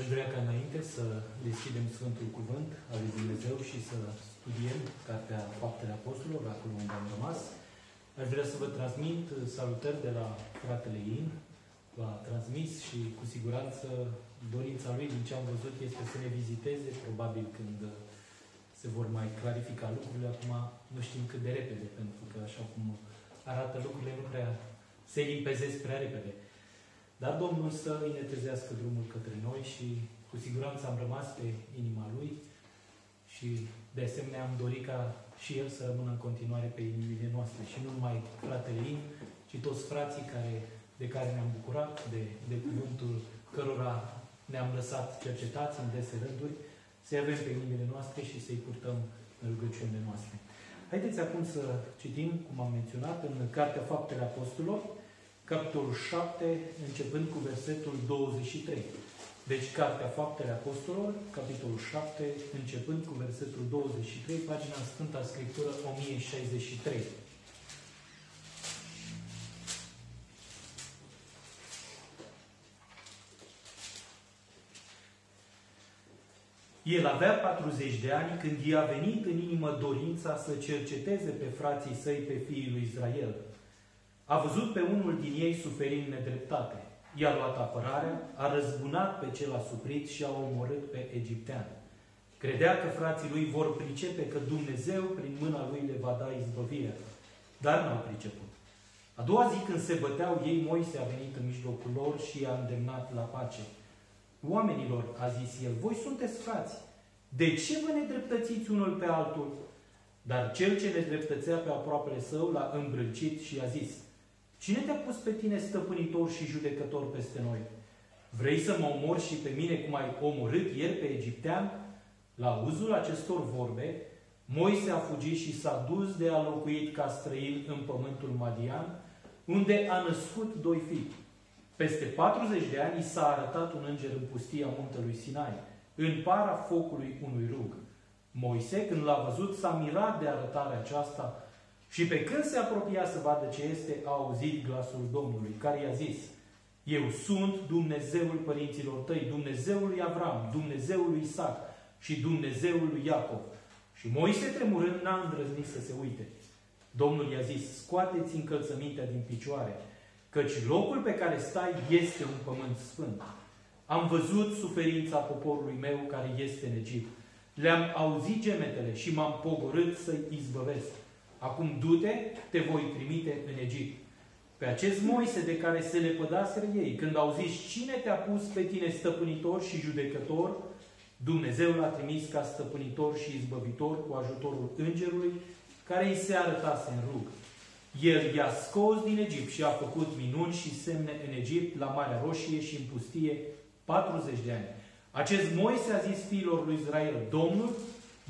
Aș vrea ca înainte să deschidem Sfântul Cuvânt al lui Dumnezeu și să studiem Cartea Faptele Apostolilor, acolo unde am rămas. Aș vrea să vă transmit salutări de la fratele In. V-a transmis și cu siguranță dorința lui, din ce am văzut, este să ne viziteze, probabil când se vor mai clarifica lucrurile. Acum nu știm cât de repede, pentru că așa cum arată lucrurile, nu prea se limpezesc prea repede. Dar Domnul să îi netezească drumul către noi și cu siguranță am rămas pe inima Lui și de asemenea am dorit ca și El să rămână în continuare pe inimile noastre și nu numai fratele In, ci toți frații care, de care ne-am bucurat, de, de cuvântul cărora ne-am lăsat cercetați în dese rânduri, să-i avem pe inimile noastre și să-i purtăm în rugăciunile noastre. Haideți acum să citim, cum am menționat, în Cartea Faptele Apostolilor, capitolul 7, începând cu versetul 23. Deci, Cartea Faptele Apostolilor, capitolul 7, începând cu versetul 23, pagina Sfânta Scriptură 1063. El avea 40 de ani când i-a venit în inimă dorința să cerceteze pe frații săi, pe fiii lui Israel. A văzut pe unul din ei suferind nedreptate. I-a luat apărarea, a răzbunat pe cel asuprit și a omorât pe egiptean. Credea că frații lui vor pricepe că Dumnezeu prin mâna lui le va da izbăvirea. Dar n-au priceput. A doua zi când se băteau ei, Moise a venit în mijlocul lor și i-a îndemnat la pace. Oamenilor, a zis el, voi sunteți frați. De ce vă nedreptățiți unul pe altul? Dar cel ce ne dreptățea pe aproapele său l-a îmbrâncit și a zis, Cine te-a pus pe tine stăpânitor și judecător peste noi? Vrei să mă omori și pe mine cum ai omorât ieri pe egiptean? La uzul acestor vorbe, Moise a fugit și s-a dus de a locuit ca străin în pământul Madian, unde a născut doi fii. Peste 40 de ani s-a arătat un înger în pustia muntelui Sinai, în para focului unui rug. Moise, când l-a văzut, s-a mirat de arătarea aceasta și pe când se apropia să vadă ce este, a auzit glasul Domnului, care i-a zis, Eu sunt Dumnezeul părinților tăi, Dumnezeul lui Avram, Dumnezeul lui Isaac și Dumnezeul lui Iacov. Și Moise, tremurând, n-a îndrăznit să se uite. Domnul i-a zis, scoateți încălțămintea din picioare, căci locul pe care stai este un pământ sfânt. Am văzut suferința poporului meu care este în Egipt. Le-am auzit gemetele și m-am pogorât să-i izbăvesc. Acum du-te, te voi trimite în Egipt. Pe acest Moise de care se lepădaseră ei, când au zis, cine te-a pus pe tine stăpânitor și judecător, Dumnezeu l-a trimis ca stăpânitor și izbăvitor cu ajutorul îngerului, care îi se arătase în rug. El i-a scos din Egipt și a făcut minuni și semne în Egipt, la Marea Roșie și în pustie 40 de ani. Acest Moise a zis fiilor lui Israel, Domnul,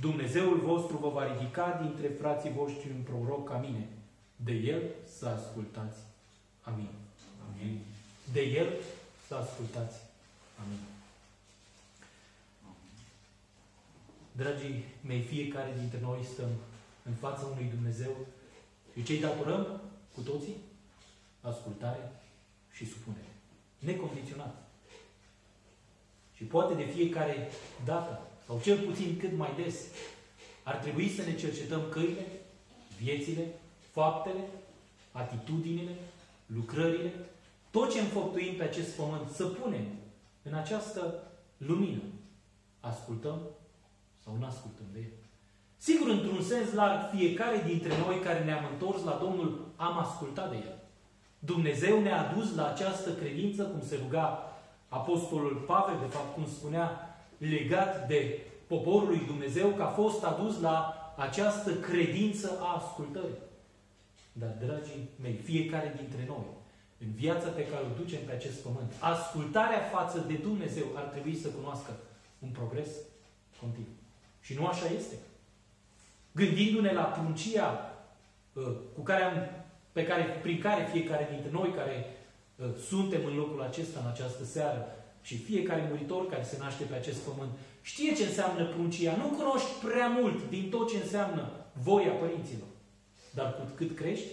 Dumnezeul vostru vă va ridica dintre frații voștri un proroc ca mine. De el să ascultați. Amin. Amin. De el să ascultați. Amin. Dragii mei, fiecare dintre noi stăm în fața unui Dumnezeu și ce-i datorăm cu toții? Ascultare și supunere. Necondiționat. Și poate de fiecare dată, sau cel puțin cât mai des, ar trebui să ne cercetăm căile, viețile, faptele, atitudinile, lucrările, tot ce înfăptuim pe acest pământ, să punem în această lumină. Ascultăm sau nu ascultăm de el. Sigur, într-un sens larg, fiecare dintre noi care ne-am întors la Domnul, am ascultat de El. Dumnezeu ne-a dus la această credință, cum se ruga Apostolul Pavel, de fapt, cum spunea, legat de poporul lui Dumnezeu, că a fost adus la această credință a ascultării. Dar, dragii mei, fiecare dintre noi, în viața pe care o ducem pe acest pământ, ascultarea față de Dumnezeu ar trebui să cunoască un progres continuu. Și nu așa este gândindu-ne la pruncia uh, cu care am, pe care, prin care fiecare dintre noi care uh, suntem în locul acesta, în această seară, și fiecare muritor care se naște pe acest pământ, știe ce înseamnă pruncia. Nu cunoști prea mult din tot ce înseamnă voia părinților. Dar cu cât crești,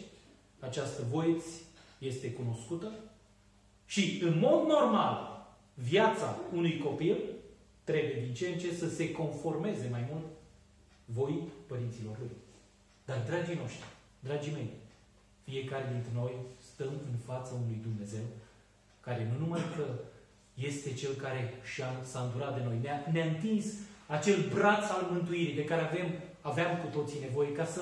această voie este cunoscută și în mod normal, viața unui copil trebuie din ce în ce să se conformeze mai mult voi părinților lui. Dar, dragii noștri, dragii mei, fiecare dintre noi stăm în fața unui Dumnezeu care nu numai că este Cel care și-a, s-a îndurat de noi, ne-a, ne întins acel braț al mântuirii de care avem, aveam cu toții nevoie ca să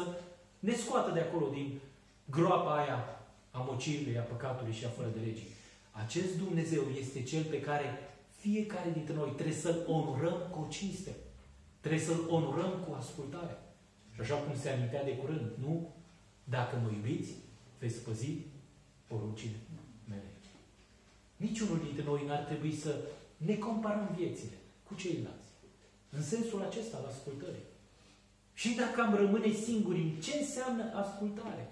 ne scoată de acolo din groapa aia a mocirii, a păcatului și a fără de legii. Acest Dumnezeu este Cel pe care fiecare dintre noi trebuie să-L onorăm cu o cinste. Trebuie să-L onorăm cu ascultare. Și așa cum se amintea de curând, nu? Dacă mă iubiți, veți păzi poruncile mele. Niciunul dintre noi n-ar trebui să ne comparăm viețile cu ceilalți. În sensul acesta al ascultării. Și dacă am rămâne singuri, ce înseamnă ascultare?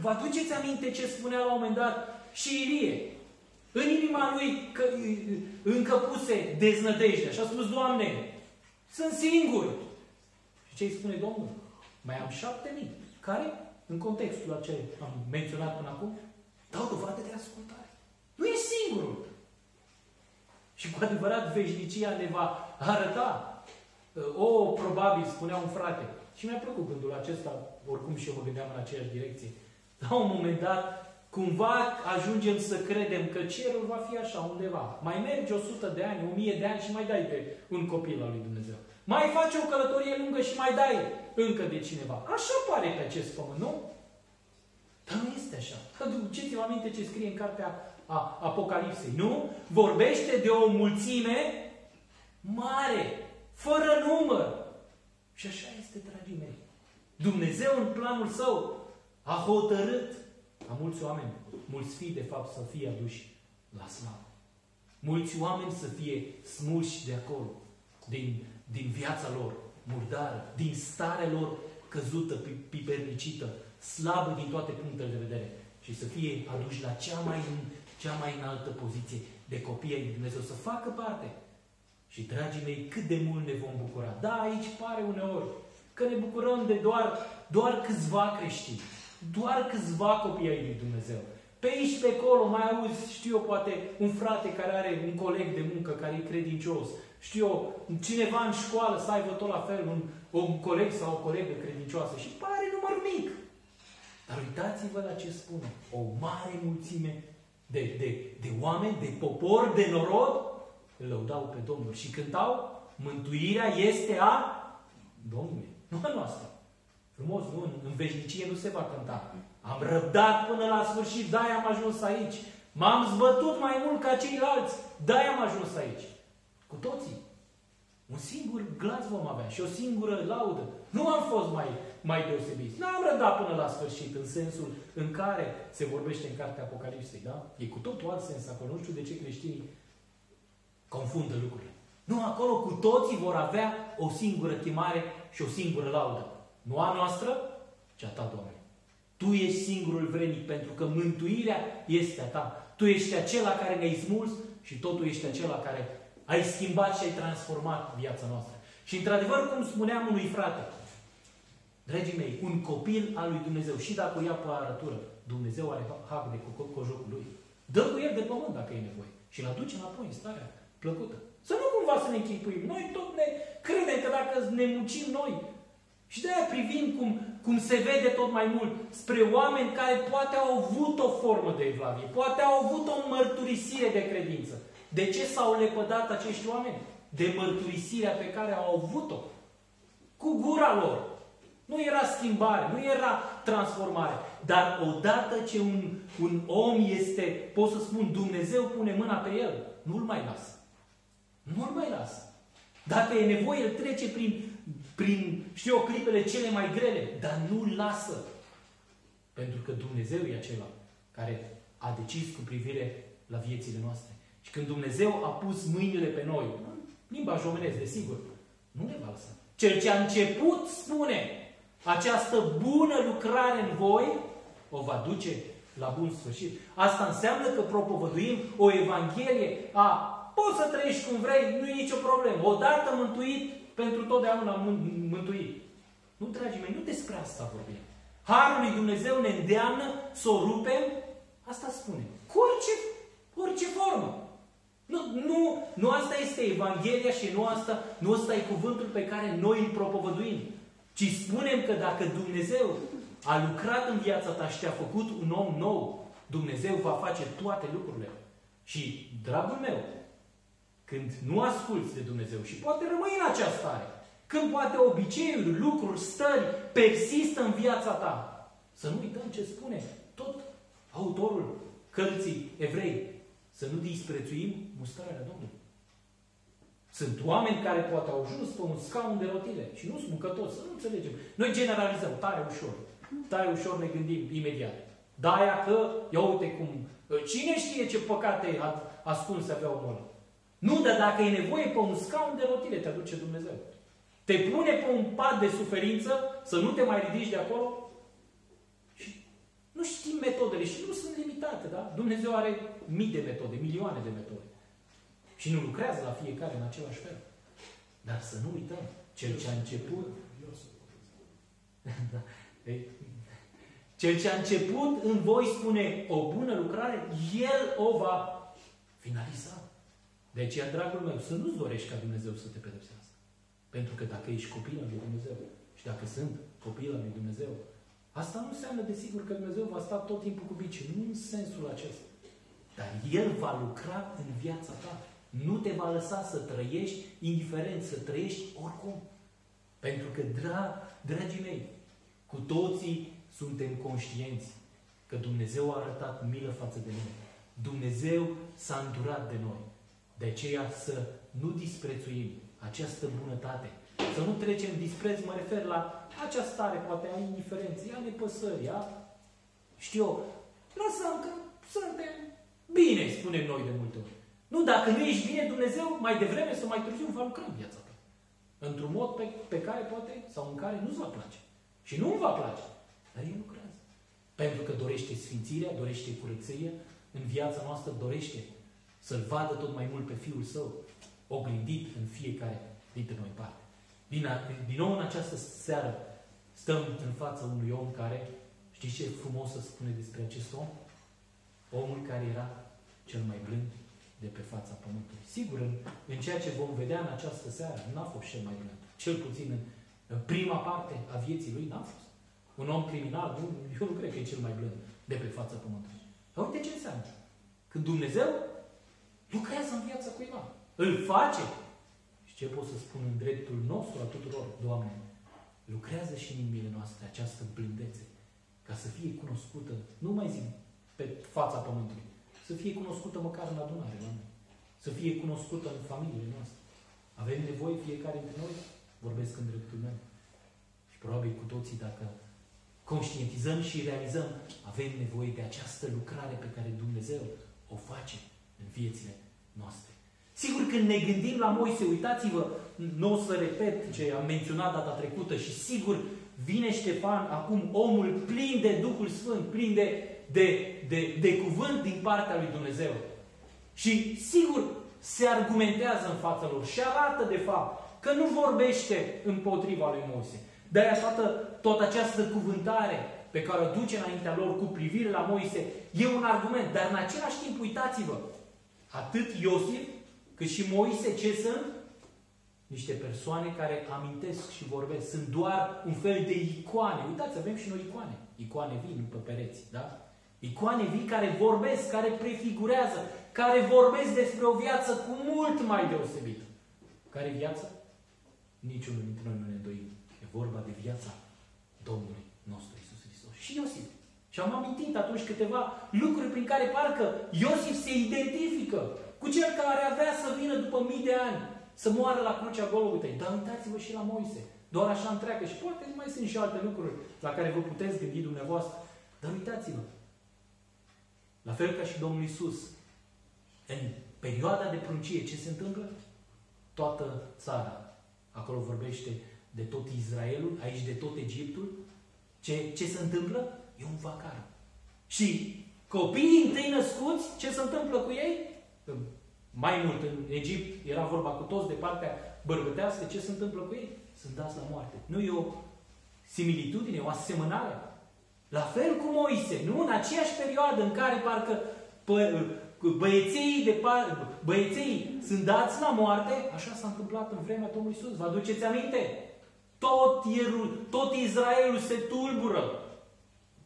Vă aduceți aminte ce spunea la un moment dat și Ilie? În inima lui că, încă puse deznădejdea și a spus, Doamne, sunt singur. Și ce îi spune Domnul? Mai am șapte mii. Care, în contextul la ce am menționat până acum, dau dovadă de ascultare. Nu e singurul. Și cu adevărat veșnicia ne va arăta. O, probabil, spunea un frate. Și mi-a plăcut gândul acesta, oricum și eu mă gândeam în aceeași direcție. La un moment dat, cumva ajungem să credem că cerul va fi așa undeva. Mai mergi 100 de ani, 1000 de ani și mai dai pe un copil al lui Dumnezeu. Mai faci o călătorie lungă și mai dai încă de cineva. Așa pare pe acest pământ, nu? Dar nu este așa. Duceți-vă aminte ce scrie în cartea a Apocalipsei, nu? Vorbește de o mulțime mare, fără număr. Și așa este, dragii mei. Dumnezeu în planul său a hotărât a mulți oameni, mulți fii de fapt să fie aduși la slavă. Mulți oameni să fie smulși de acolo, din, din viața lor murdară, din starea lor căzută, pipernicită, slabă din toate punctele de vedere și să fie aduși la cea mai, cea mai înaltă poziție de copii ai Dumnezeu, să facă parte. Și, dragii mei, cât de mult ne vom bucura. Da, aici pare uneori că ne bucurăm de doar, doar câțiva creștini. Doar câțiva copii ai lui Dumnezeu. Pe aici, pe acolo, mai auzi, știu eu, poate un frate care are un coleg de muncă care e credincios. Știu eu, cineva în școală să aibă tot la fel un, un coleg sau o colegă credincioasă. Și pare număr mic. Dar uitați-vă la ce spune. O mare mulțime de, de, de oameni, de popor, de norod, îl lăudau pe Domnul și cântau, mântuirea este a Domnului, nu a noastră. Frumos, nu? În veșnicie nu se va cânta. Am răbdat până la sfârșit, da am ajuns aici. M-am zbătut mai mult ca ceilalți, da am ajuns aici. Cu toții. Un singur glas vom avea și o singură laudă. Nu am fost mai, mai deosebiți. Nu am răbdat până la sfârșit, în sensul în care se vorbește în cartea Apocalipsei, da? E cu totul alt sens acolo. Nu știu de ce creștinii confundă lucrurile. Nu, acolo cu toții vor avea o singură chemare și o singură laudă. Nu a noastră, ci a ta, Doamne. Tu ești singurul vrenic, pentru că mântuirea este a ta. Tu ești acela care ne-ai smuls și totul ești acela care ai schimbat și ai transformat viața noastră. Și într-adevăr, cum spuneam unui frate, dragii mei, un copil al lui Dumnezeu, și dacă o ia pe arătură, Dumnezeu are hac de cojocul lui. Dă cu el de pământ dacă e nevoie. Și îl aduce înapoi în starea plăcută. Să nu cumva să ne închipuim. Noi tot ne credem că dacă ne muncim noi, și de-aia privim cum, cum se vede tot mai mult spre oameni care poate au avut o formă de evlavie, poate au avut o mărturisire de credință. De ce s-au lepădat acești oameni? De mărturisirea pe care au avut-o. Cu gura lor. Nu era schimbare, nu era transformare. Dar odată ce un, un om este, pot să spun, Dumnezeu pune mâna pe el, nu-l mai lasă. Nu-l mai lasă. Dacă e nevoie, el trece prin prin, știu eu, clipele cele mai grele, dar nu lasă. Pentru că Dumnezeu e acela care a decis cu privire la viețile noastre. Și când Dumnezeu a pus mâinile pe noi, limba jomenesc, desigur, nu ne va lăsa. Cel ce a început, spune, această bună lucrare în voi, o va duce la bun sfârșit. Asta înseamnă că propovăduim o Evanghelie a poți să trăiești cum vrei, nu e nicio problemă. Odată mântuit, pentru totdeauna mântuit. Nu, dragii mei, nu despre asta vorbim. Harul lui Dumnezeu ne îndeamnă să o rupem, asta spune, cu orice, orice formă. Nu, nu, nu asta este Evanghelia și nu asta, nu asta e cuvântul pe care noi îl propovăduim. Ci spunem că dacă Dumnezeu a lucrat în viața ta și te-a făcut un om nou, Dumnezeu va face toate lucrurile. Și, dragul meu, când nu asculți de Dumnezeu și poate rămâi în această stare, când poate obiceiuri, lucruri, stări persistă în viața ta, să nu uităm ce spune tot autorul cărții evrei, să nu disprețuim mustrarea Domnului. Sunt oameni care poate au ajuns pe un scaun de rotile și nu sunt bucătoți, să nu înțelegem. Noi generalizăm tare ușor. Tare ușor ne gândim imediat. Da, aia că, ia uite cum, cine știe ce păcate ascunse avea omul ăla. Nu, dar dacă e nevoie pe un scaun de rotile, te aduce Dumnezeu. Te pune pe un pat de suferință, să nu te mai ridici de acolo. Și nu știm metodele și nu sunt limitate, da? Dumnezeu are mii de metode, milioane de metode. Și nu lucrează la fiecare în același fel. Dar să nu uităm, cel ce a început... da. Cel ce a început în voi spune o bună lucrare, El o va finaliza. De aceea, dragul meu, să nu-ți dorești ca Dumnezeu să te pedepsească. Pentru că dacă ești copil al lui Dumnezeu și dacă sunt copil al lui Dumnezeu, asta nu înseamnă, desigur, că Dumnezeu va sta tot timpul cu bici. Nu în sensul acesta. Dar El va lucra în viața ta. Nu te va lăsa să trăiești indiferent, să trăiești oricum. Pentru că, dra, dragii mei, cu toții suntem conștienți că Dumnezeu a arătat milă față de noi. Dumnezeu s-a îndurat de noi. De aceea să nu disprețuim această bunătate. Să nu trecem dispreț, mă refer la această stare, poate a indiferenței, a nepăsării, a... Știu eu, lăsăm că suntem bine, spunem noi de multe ori. Nu, dacă nu ești bine, Dumnezeu mai devreme sau mai târziu va lucra în viața ta. Într-un mod pe, pe care poate, sau în care nu-ți va place. Și nu îmi va place. Dar El lucrează. Pentru că dorește sfințirea, dorește curăția, în viața noastră dorește să-L vadă tot mai mult pe Fiul Său, oglindit în fiecare dintre noi parte. Din, din nou în această seară stăm în fața unui om care, știți ce frumos să spune despre acest om? Omul care era cel mai blând de pe fața pământului. Sigur, în, în ceea ce vom vedea în această seară, n-a fost cel mai blând. Cel puțin în, în prima parte a vieții lui n-a fost. Un om criminal, nu, eu nu cred că e cel mai blând de pe fața pământului. Dar uite ce înseamnă. Când Dumnezeu lucrează în viața cuiva. Îl face. Și ce pot să spun în dreptul nostru a tuturor, Doamne, lucrează și în inimile noastre această blândețe, ca să fie cunoscută, nu mai zic pe fața pământului, să fie cunoscută măcar în adunare, Doamne. Să fie cunoscută în familiile noastre. Avem nevoie fiecare dintre noi, vorbesc în dreptul meu. Și probabil cu toții, dacă conștientizăm și realizăm, avem nevoie de această lucrare pe care Dumnezeu o face în viețile noastre. Sigur, când ne gândim la Moise, uitați-vă, nu o să repet ce am menționat data trecută și sigur vine Ștefan, acum omul plin de Duhul Sfânt, plin de, de, de, de cuvânt din partea lui Dumnezeu. Și sigur se argumentează în fața lor și arată de fapt că nu vorbește împotriva lui Moise. De-aia toată, tot această cuvântare pe care o duce înaintea lor cu privire la Moise e un argument. Dar în același timp, uitați-vă, atât Iosif cât și Moise ce sunt? Niște persoane care amintesc și vorbesc. Sunt doar un fel de icoane. Uitați, avem și noi icoane. Icoane vii, nu pe pereți, da? Icoane vii care vorbesc, care prefigurează, care vorbesc despre o viață cu mult mai deosebită. Care viață? Niciunul dintre noi nu ne doim. E vorba de viața Domnului nostru Isus Hristos. Și Iosif. Și am amintit atunci câteva lucruri prin care parcă Iosif se identifică cu cel care avea să vină după mii de ani să moară la crucea Golgotei. Dar uitați-vă și la Moise. Doar așa întreagă. Și poate mai sunt și alte lucruri la care vă puteți gândi dumneavoastră. Dar uitați-vă. La fel ca și Domnul Isus. În perioada de pruncie, ce se întâmplă? Toată țara. Acolo vorbește de tot Israelul, aici de tot Egiptul. Ce, ce se întâmplă? E un vacar. Și copiii întâi născuți, ce se întâmplă cu ei? Mai mult, în Egipt era vorba cu toți de partea bărbătească, ce se întâmplă cu ei? Sunt dați la moarte. Nu e o similitudine, o asemănare. La fel cu Moise, nu? În aceeași perioadă în care parcă băieței, de par, băieței sunt dați la moarte, așa s-a întâmplat în vremea Domnului Iisus. Vă aduceți aminte? Tot, Ieru, tot Israelul se tulbură.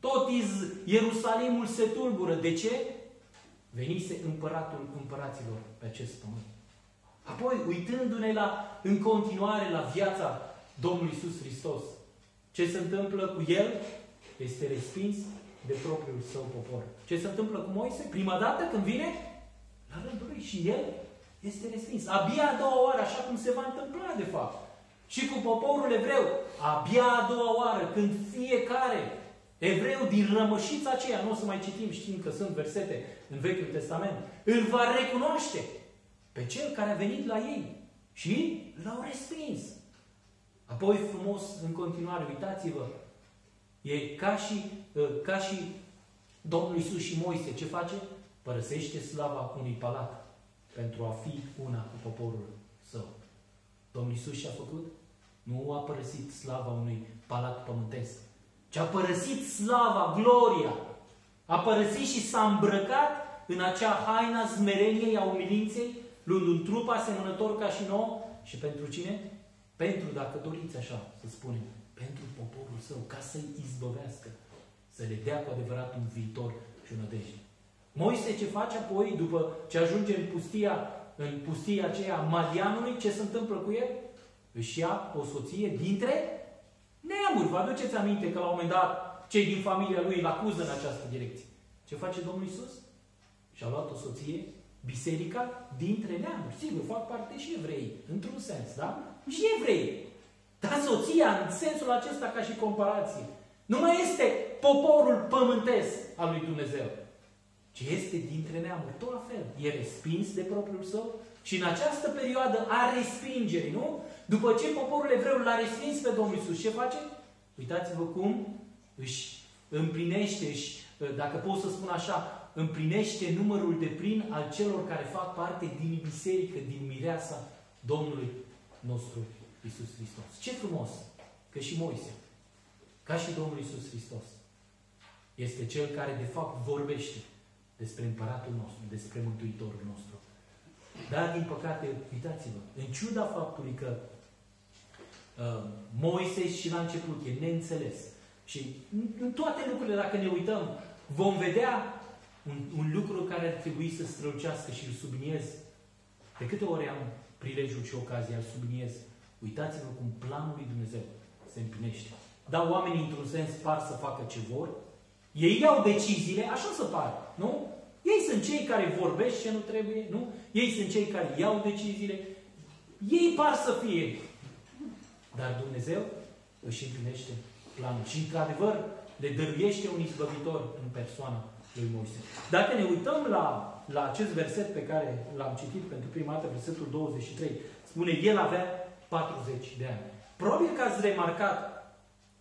Tot Iz, Ierusalimul se tulbură. De ce? Venise împăratul împăraților pe acest pământ. Apoi, uitându-ne la, în continuare la viața Domnului Iisus Hristos, ce se întâmplă cu El? Este respins de propriul său popor. Ce se întâmplă cu Moise? Prima dată când vine la rândul lui și el este respins. Abia a doua oară, așa cum se va întâmpla de fapt. Și cu poporul evreu, abia a doua oară, când fiecare evreu din rămășița aceea, nu o să mai citim, știm că sunt versete în Vechiul Testament, îl va recunoaște pe cel care a venit la ei. Și l-au respins. Apoi frumos, în continuare, uitați-vă, E ca și, ă, ca și Domnul Isus și Moise. Ce face? Părăsește slava unui palat pentru a fi una cu poporul său. Domnul Isus și-a făcut? Nu a părăsit slava unui palat pământesc, ci a părăsit slava, gloria. A părăsit și s-a îmbrăcat în acea haina zmereniei a umilinței, luând un trup asemănător ca și nou. Și pentru cine? Pentru, dacă doriți așa să spunem, pentru poporul său, ca să-i izbăvească, să le dea cu adevărat un viitor și o nădejde. Moise ce face apoi, după ce ajunge în pustia, în pustia aceea Madianului, ce se întâmplă cu el? Își ia o soție dintre neamuri. Vă aduceți aminte că la un moment dat cei din familia lui îl acuză în această direcție. Ce face Domnul Isus? Și-a luat o soție, biserica, dintre neamuri. Sigur, fac parte și evrei, într-un sens, da? Și evrei. Dar soția, în sensul acesta ca și comparație, nu mai este poporul pământesc al lui Dumnezeu, ci este dintre neamuri. Tot la fel. E respins de propriul său și în această perioadă a respingerii, nu? După ce poporul evreu l-a respins pe Domnul Isus, ce face? Uitați-vă cum își împlinește, își, dacă pot să spun așa, împlinește numărul de plin al celor care fac parte din biserică, din mireasa Domnului nostru Iisus Hristos. Ce frumos că și Moise, ca și Domnul Iisus Hristos, este Cel care de fapt vorbește despre Împăratul nostru, despre Mântuitorul nostru. Dar, din păcate, uitați-vă, în ciuda faptului că uh, Moise și la început e neînțeles și în toate lucrurile, dacă ne uităm, vom vedea un, un lucru care ar trebui să strălucească și îl subliniez. De câte ori am prilejul și ocazia, îl subliniez. Uitați-vă cum planul lui Dumnezeu se împlinește. Dar oamenii, într-un sens, par să facă ce vor. Ei iau deciziile, așa să pare, nu? Ei sunt cei care vorbesc ce nu trebuie, nu? Ei sunt cei care iau deciziile. Ei par să fie. Dar Dumnezeu își împlinește planul. Și, într-adevăr, le dăruiește un izbăvitor în persoana lui Moise. Dacă ne uităm la, la acest verset pe care l-am citit pentru prima dată, versetul 23, spune, El avea 40 de ani. Probabil că ați remarcat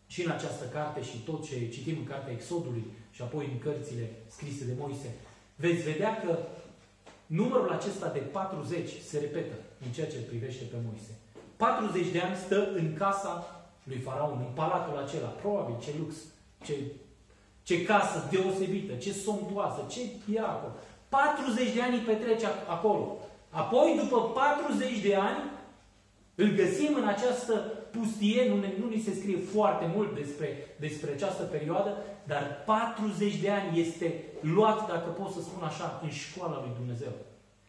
și în această carte și tot ce citim în cartea Exodului și apoi în cărțile scrise de Moise, veți vedea că numărul acesta de 40 se repetă în ceea ce îl privește pe Moise. 40 de ani stă în casa lui Faraon, în palatul acela. Probabil ce lux, ce, ce casă deosebită, ce somptuoasă, ce era acolo. 40 de ani petrece acolo. Apoi, după 40 de ani, îl găsim în această pustie, nu, ne, nu ni se scrie foarte mult despre, despre această perioadă, dar 40 de ani este luat, dacă pot să spun așa, în școala lui Dumnezeu.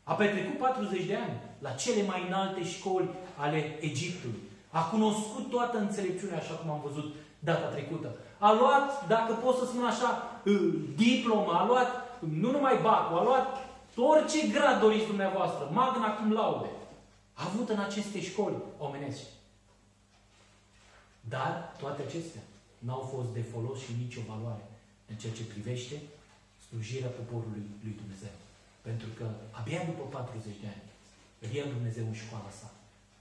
A petrecut 40 de ani la cele mai înalte școli ale Egiptului. A cunoscut toată înțelepciunea, așa cum am văzut data trecută. A luat, dacă pot să spun așa, diploma, a luat nu numai bacul, a luat orice grad doriți dumneavoastră, magna cum laude avut în aceste școli omenești. Dar toate acestea n-au fost de folos și nicio valoare în ceea ce privește slujirea poporului lui Dumnezeu. Pentru că abia după 40 de ani îl ia Dumnezeu în școala sa.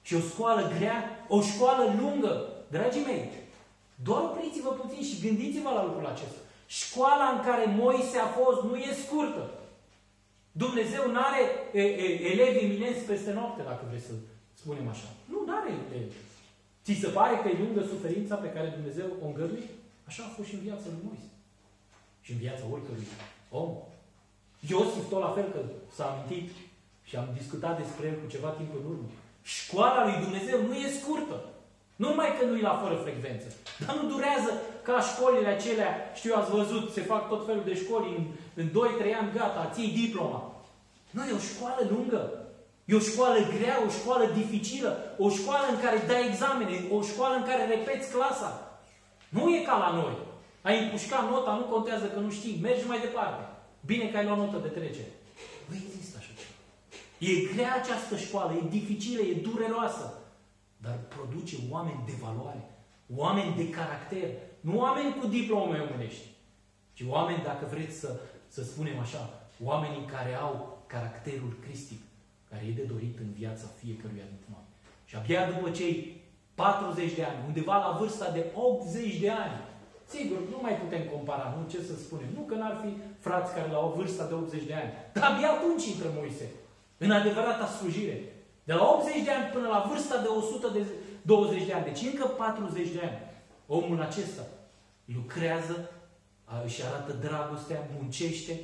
Și o școală grea, o școală lungă, dragii mei, doar opriți-vă puțin și gândiți-vă la lucrul acesta. Școala în care Moise a fost nu e scurtă. Dumnezeu nu are elevi eminenți peste noapte, dacă vreți să spunem așa. Nu, nu are elevi. Ți se pare că e lungă suferința pe care Dumnezeu o îngăduie? Așa a fost și în viața lui Moise. Și în viața oricărui om. Iosif tot la fel că s-a amintit și am discutat despre el cu ceva timp în urmă. Școala lui Dumnezeu nu e scurtă. Nu numai că nu e la fără frecvență, dar nu durează ca școlile acelea, știu, ați văzut, se fac tot felul de școli în, în 2-3 ani, gata, ții diploma. Nu, e o școală lungă. E o școală grea, o școală dificilă, o școală în care dai examene, o școală în care repeți clasa. Nu e ca la noi. Ai împușcat nota, nu contează că nu știi, mergi mai departe. Bine că ai luat notă de trecere. Nu există așa ceva. E grea această școală, e dificilă, e dureroasă, dar produce oameni de valoare, oameni de caracter, nu oameni cu diplome omenești, ci oameni, dacă vreți să, să spunem așa, oamenii care au caracterul cristic, care e de dorit în viața fiecăruia dintre noi. Și abia după cei 40 de ani, undeva la vârsta de 80 de ani, sigur, nu mai putem compara, nu ce să spunem, nu că n-ar fi frați care la o vârstă de 80 de ani, dar abia atunci intră Moise, în adevărata slujire. De la 80 de ani până la vârsta de 120 de ani, deci încă 40 de ani, omul acesta lucrează, își arată dragostea, muncește,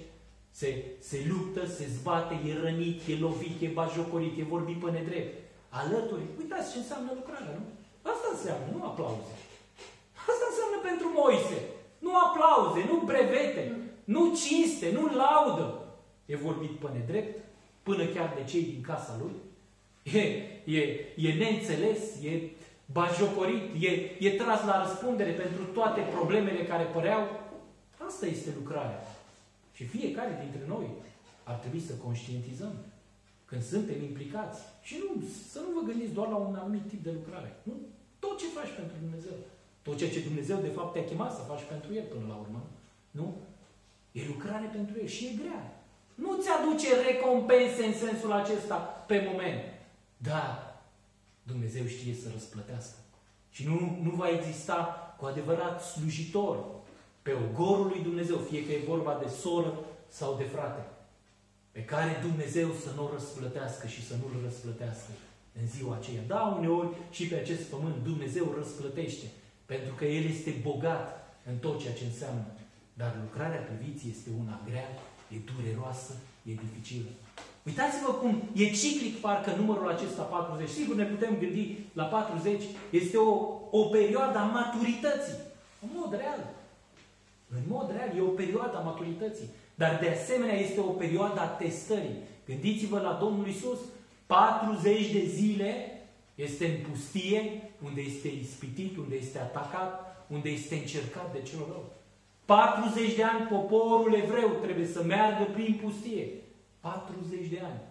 se, se luptă, se zbate, e rănit, e lovit, e bajocorit, e vorbit pe nedrept. Alături, uitați ce înseamnă lucrarea, nu? Asta înseamnă, nu aplauze. Asta înseamnă pentru Moise. Nu aplauze, nu brevete, nu cinste, nu laudă. E vorbit pe nedrept, până chiar de cei din casa lui. E, e, e neînțeles, e bajocorit, e, e tras la răspundere pentru toate problemele care păreau. Asta este lucrarea. Și fiecare dintre noi ar trebui să conștientizăm când suntem implicați. Și nu, să nu vă gândiți doar la un anumit tip de lucrare. Nu, tot ce faci pentru Dumnezeu. Tot ceea ce Dumnezeu de fapt te-a chemat să faci pentru El până la urmă. Nu? E lucrare pentru El și e grea. Nu ți aduce recompense în sensul acesta pe moment. Dar Dumnezeu știe să răsplătească. Și nu, nu va exista cu adevărat slujitor pe ogorul lui Dumnezeu, fie că e vorba de soră sau de frate, pe care Dumnezeu să nu o răsplătească și să nu-l răsplătească în ziua aceea. Da, uneori și pe acest pământ Dumnezeu răsplătește, pentru că El este bogat în tot ceea ce înseamnă. Dar lucrarea pe viții este una grea, e dureroasă, e dificilă. Uitați-vă cum e ciclic parcă numărul acesta 40. Sigur ne putem gândi la 40. Este o, o perioadă a maturității. În mod real. În mod real, e o perioadă a maturității. Dar de asemenea este o perioadă a testării. Gândiți-vă la Domnul Isus. 40 de zile este în pustie, unde este ispitit, unde este atacat, unde este încercat de cel rău. 40 de ani poporul evreu trebuie să meargă prin pustie. 40 de ani.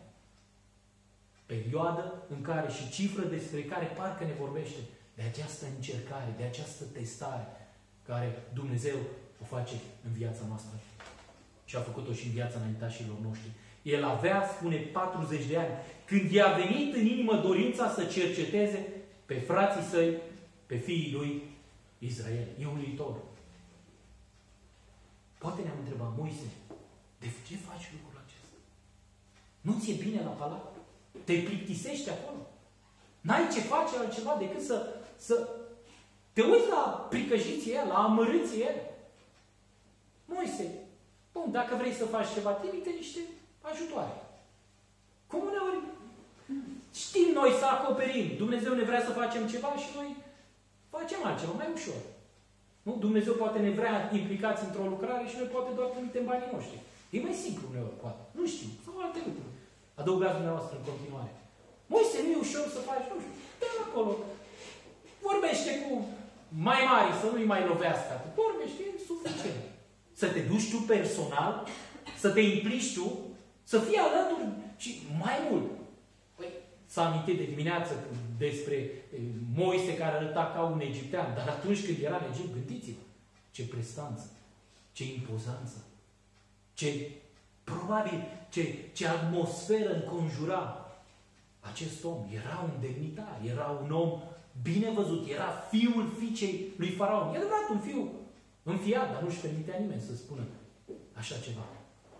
Perioadă în care și cifră despre care parcă ne vorbește de această încercare, de această testare care Dumnezeu o face în viața noastră. Și a făcut-o și în viața înaintașilor noștri. El avea, spune, 40 de ani, când i-a venit în inimă dorința să cerceteze pe frații săi, pe fiii lui Israel. E uluitor. Poate ne-am întrebat, Moise, de ce faci lucrul acesta? Nu ți-e bine la palat? Te plictisești acolo? N-ai ce face altceva decât să, să te uiți la pricăjiție la amărâție Moise, bun, dacă vrei să faci ceva, trimite niște ajutoare. Cum uneori știm noi să acoperim. Dumnezeu ne vrea să facem ceva și noi facem altceva, mai ușor. Nu? Dumnezeu poate ne vrea implicați într-o lucrare și noi poate doar trimitem banii noștri. E mai simplu uneori, poate. Nu știu. Sau alte lucruri. Adăugați dumneavoastră în continuare. Moise, nu e ușor să faci, nu știu. Dă acolo. Vorbește cu mai mari, să nu-i mai lovească atât. Vorbește, e suficient. Să te duci tu personal, să te implici tu, să fii alături și mai mult. Păi, s-a amintit de dimineață despre Moise care arăta ca un egiptean, dar atunci când era în Egipt, gândiți-vă, ce prestanță, ce impozanță, ce, probabil, ce, ce atmosferă înconjura acest om. Era un demnitar, era un om bine văzut, era fiul fiicei lui Faraon. E adevărat, un fiu înfiat, dar nu-și permitea nimeni să spună așa ceva.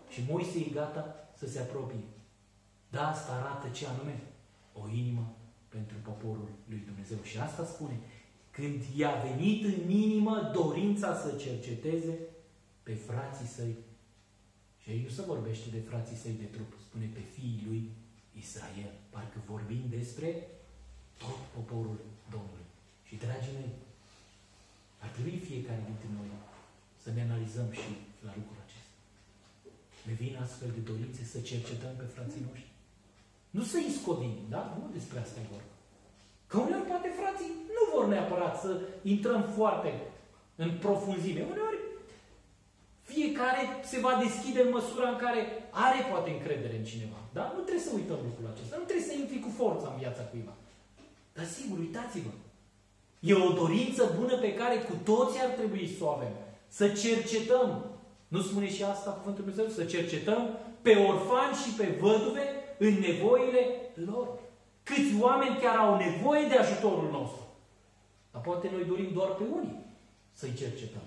Și Moise e gata să se apropie. Da, asta arată ce anume? O inimă pentru poporul lui Dumnezeu. Și asta spune, când i-a venit în inimă dorința să cerceteze pe frații săi Și aici nu se vorbește de frații săi de trup, spune pe fiii lui Israel. Parcă vorbim despre tot poporul Domnului. Și, dragii mei, ar trebui fiecare dintre noi să ne analizăm și la lucrul acesta. Ne vin astfel de dorințe să cercetăm pe frații noștri. Nu să îi scodim, da? Nu despre asta e vorba. Că uneori poate frații nu vor neapărat să intrăm foarte în profunzime. Uneori fiecare se va deschide în măsura în care are poate încredere în cineva. Da? Nu trebuie să uităm lucrul acesta. Nu trebuie să intri cu forța în viața cuiva. Dar sigur, uitați-vă. E o dorință bună pe care cu toții ar trebui să o avem. Să cercetăm. Nu spune și asta Cuvântul Dumnezeu? Să cercetăm pe orfani și pe văduve în nevoile lor. Câți oameni chiar au nevoie de ajutorul nostru. Dar poate noi dorim doar pe unii să-i cercetăm.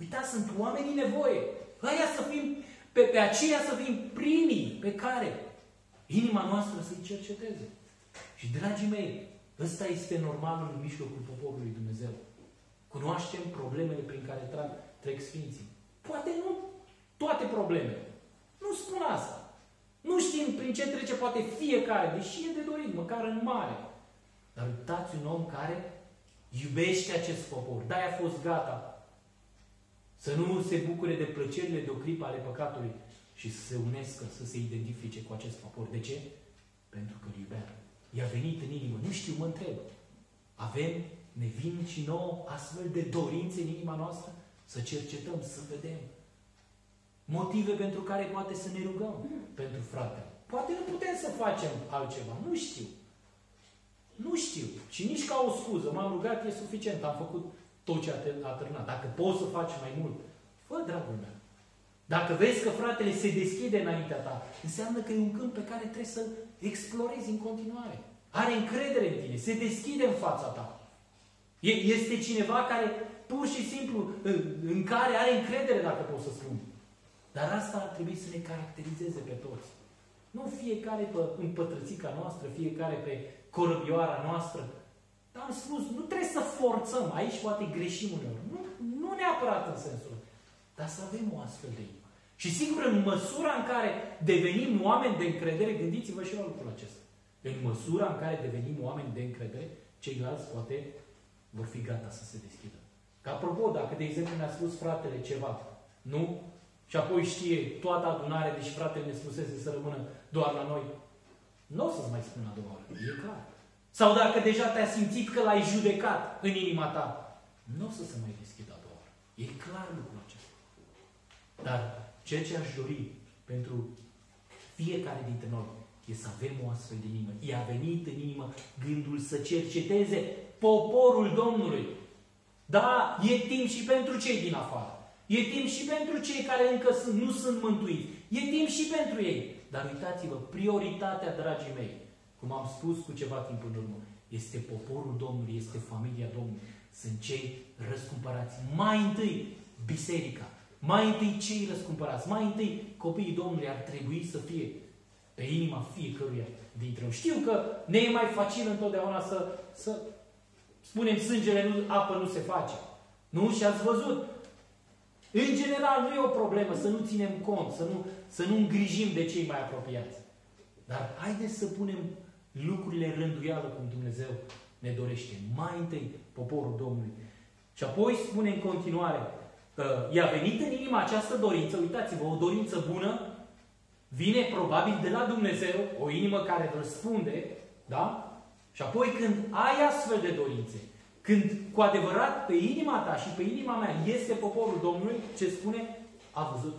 Uitați, sunt oameni în nevoie. Aia să fim, pe, pe aceea să fim primii pe care inima noastră să-i cerceteze. Și, dragii mei, ăsta este normalul în mijlocul poporului Dumnezeu. Cunoaștem problemele prin care trec, trec Sfinții. Poate nu toate problemele. Nu spun asta. Nu știm prin ce trece poate fiecare, deși e de dorit, măcar în mare. Dar uitați un om care iubește acest popor. Da, a fost gata să nu se bucure de plăcerile de o clipă ale păcatului și să se unescă, să se identifice cu acest popor. De ce? Pentru că îl iubea. I-a venit în inimă. Nu știu, mă întreb. Avem, ne vin și nouă astfel de dorințe în inima noastră? Să cercetăm, să vedem. Motive pentru care poate să ne rugăm pentru frate. Poate nu putem să facem altceva. Nu știu. Nu știu. Și nici ca o scuză. M-am rugat, e suficient. Am făcut tot ce a târnat. Dacă poți să faci mai mult, fă, dragul meu. Dacă vezi că fratele se deschide înaintea ta, înseamnă că e un câmp pe care trebuie să explorezi în continuare. Are încredere în tine, se deschide în fața ta. Este cineva care pur și simplu, în care are încredere, dacă pot să spun. Dar asta ar trebui să ne caracterizeze pe toți. Nu fiecare pe împătrățica noastră, fiecare pe corăbioara noastră. Dar am spus, nu trebuie să forțăm. Aici poate greșim uneori. Nu, nu neapărat în sensul Dar să avem o astfel de inimă. Și sigur, în măsura în care devenim oameni de încredere, gândiți-vă și la lucrul acesta. În măsura în care devenim oameni de încredere, ceilalți poate vor fi gata să se deschidă. Ca apropo, dacă de exemplu ne-a spus fratele ceva, nu? Și apoi știe toată adunarea, deși fratele ne spusese să rămână doar la noi, nu o să-ți mai spun a doua oară, e clar. Sau dacă deja te-a simțit că l-ai judecat în inima ta, nu o să se mai deschidă a doua oară. E clar lucrul acesta. Dar ceea ce aș dori pentru fiecare dintre noi e să avem o astfel de inimă. I-a venit în inimă gândul să cerceteze poporul Domnului. Da, e timp și pentru cei din afară. E timp și pentru cei care încă sunt, nu sunt mântuiți. E timp și pentru ei. Dar uitați-vă, prioritatea, dragii mei, cum am spus cu ceva timp în urmă, este poporul Domnului, este familia Domnului. Sunt cei răscumpărați. Mai întâi, biserica. Mai întâi cei răscumpărați. Mai întâi, copiii Domnului ar trebui să fie pe inima fiecăruia dintre noi. Știu că ne e mai facil întotdeauna să, să spunem sângele, nu, apă nu se face. Nu? Și ați văzut, în general, nu e o problemă să nu ținem cont, să nu, să nu îngrijim de cei mai apropiați. Dar haideți să punem lucrurile în rânduială cum Dumnezeu ne dorește. Mai întâi poporul Domnului. Și apoi spune în continuare, că i-a venit în inima această dorință, uitați-vă, o dorință bună, vine probabil de la Dumnezeu, o inimă care răspunde, da? Și apoi când ai astfel de dorințe, când cu adevărat pe inima ta și pe inima mea este poporul Domnului, ce spune? A văzut.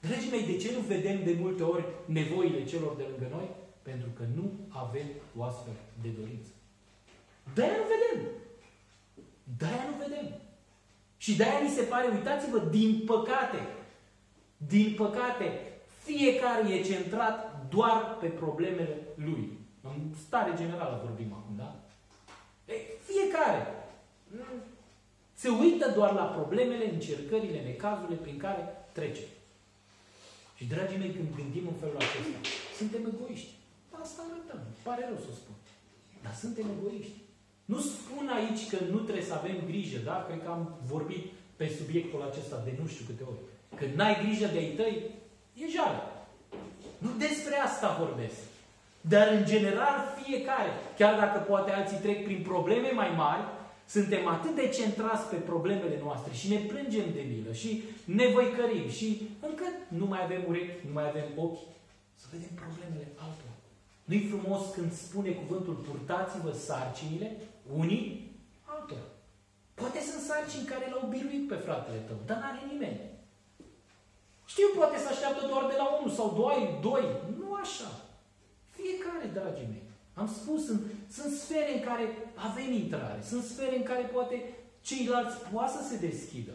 Dragii mei, de ce nu vedem de multe ori nevoile celor de lângă noi? Pentru că nu avem o astfel de dorință. De-aia nu vedem. De-aia nu vedem. Și de-aia mi se pare, uitați-vă, din păcate, din păcate, fiecare e centrat doar pe problemele lui. În stare generală vorbim acum, da? Ei, fiecare se uită doar la problemele, încercările, necazurile prin care trece. Și, dragii mei, când gândim în felul acesta, suntem egoiști. Asta arătăm. Pare rău să spun. Dar suntem egoiști. Nu spun aici că nu trebuie să avem grijă, da? Cred că am vorbit pe subiectul acesta de nu știu câte ori. Când n-ai grijă de ai tăi, E jale. Nu despre asta vorbesc. Dar în general fiecare, chiar dacă poate alții trec prin probleme mai mari, suntem atât de centrați pe problemele noastre și ne plângem de milă și ne văicărim și încă nu mai avem urechi, nu mai avem ochi să vedem problemele altora. Nu-i frumos când spune cuvântul purtați-vă sarcinile unii altora. Poate sunt sarcini care l-au biruit pe fratele tău, dar n-are nimeni. Știu, poate să așteaptă doar de la unul sau doi, doi. Nu așa. Fiecare, dragii mei. Am spus, sunt, sunt sfere în care avem intrare. Sunt sfere în care poate ceilalți poate să se deschidă.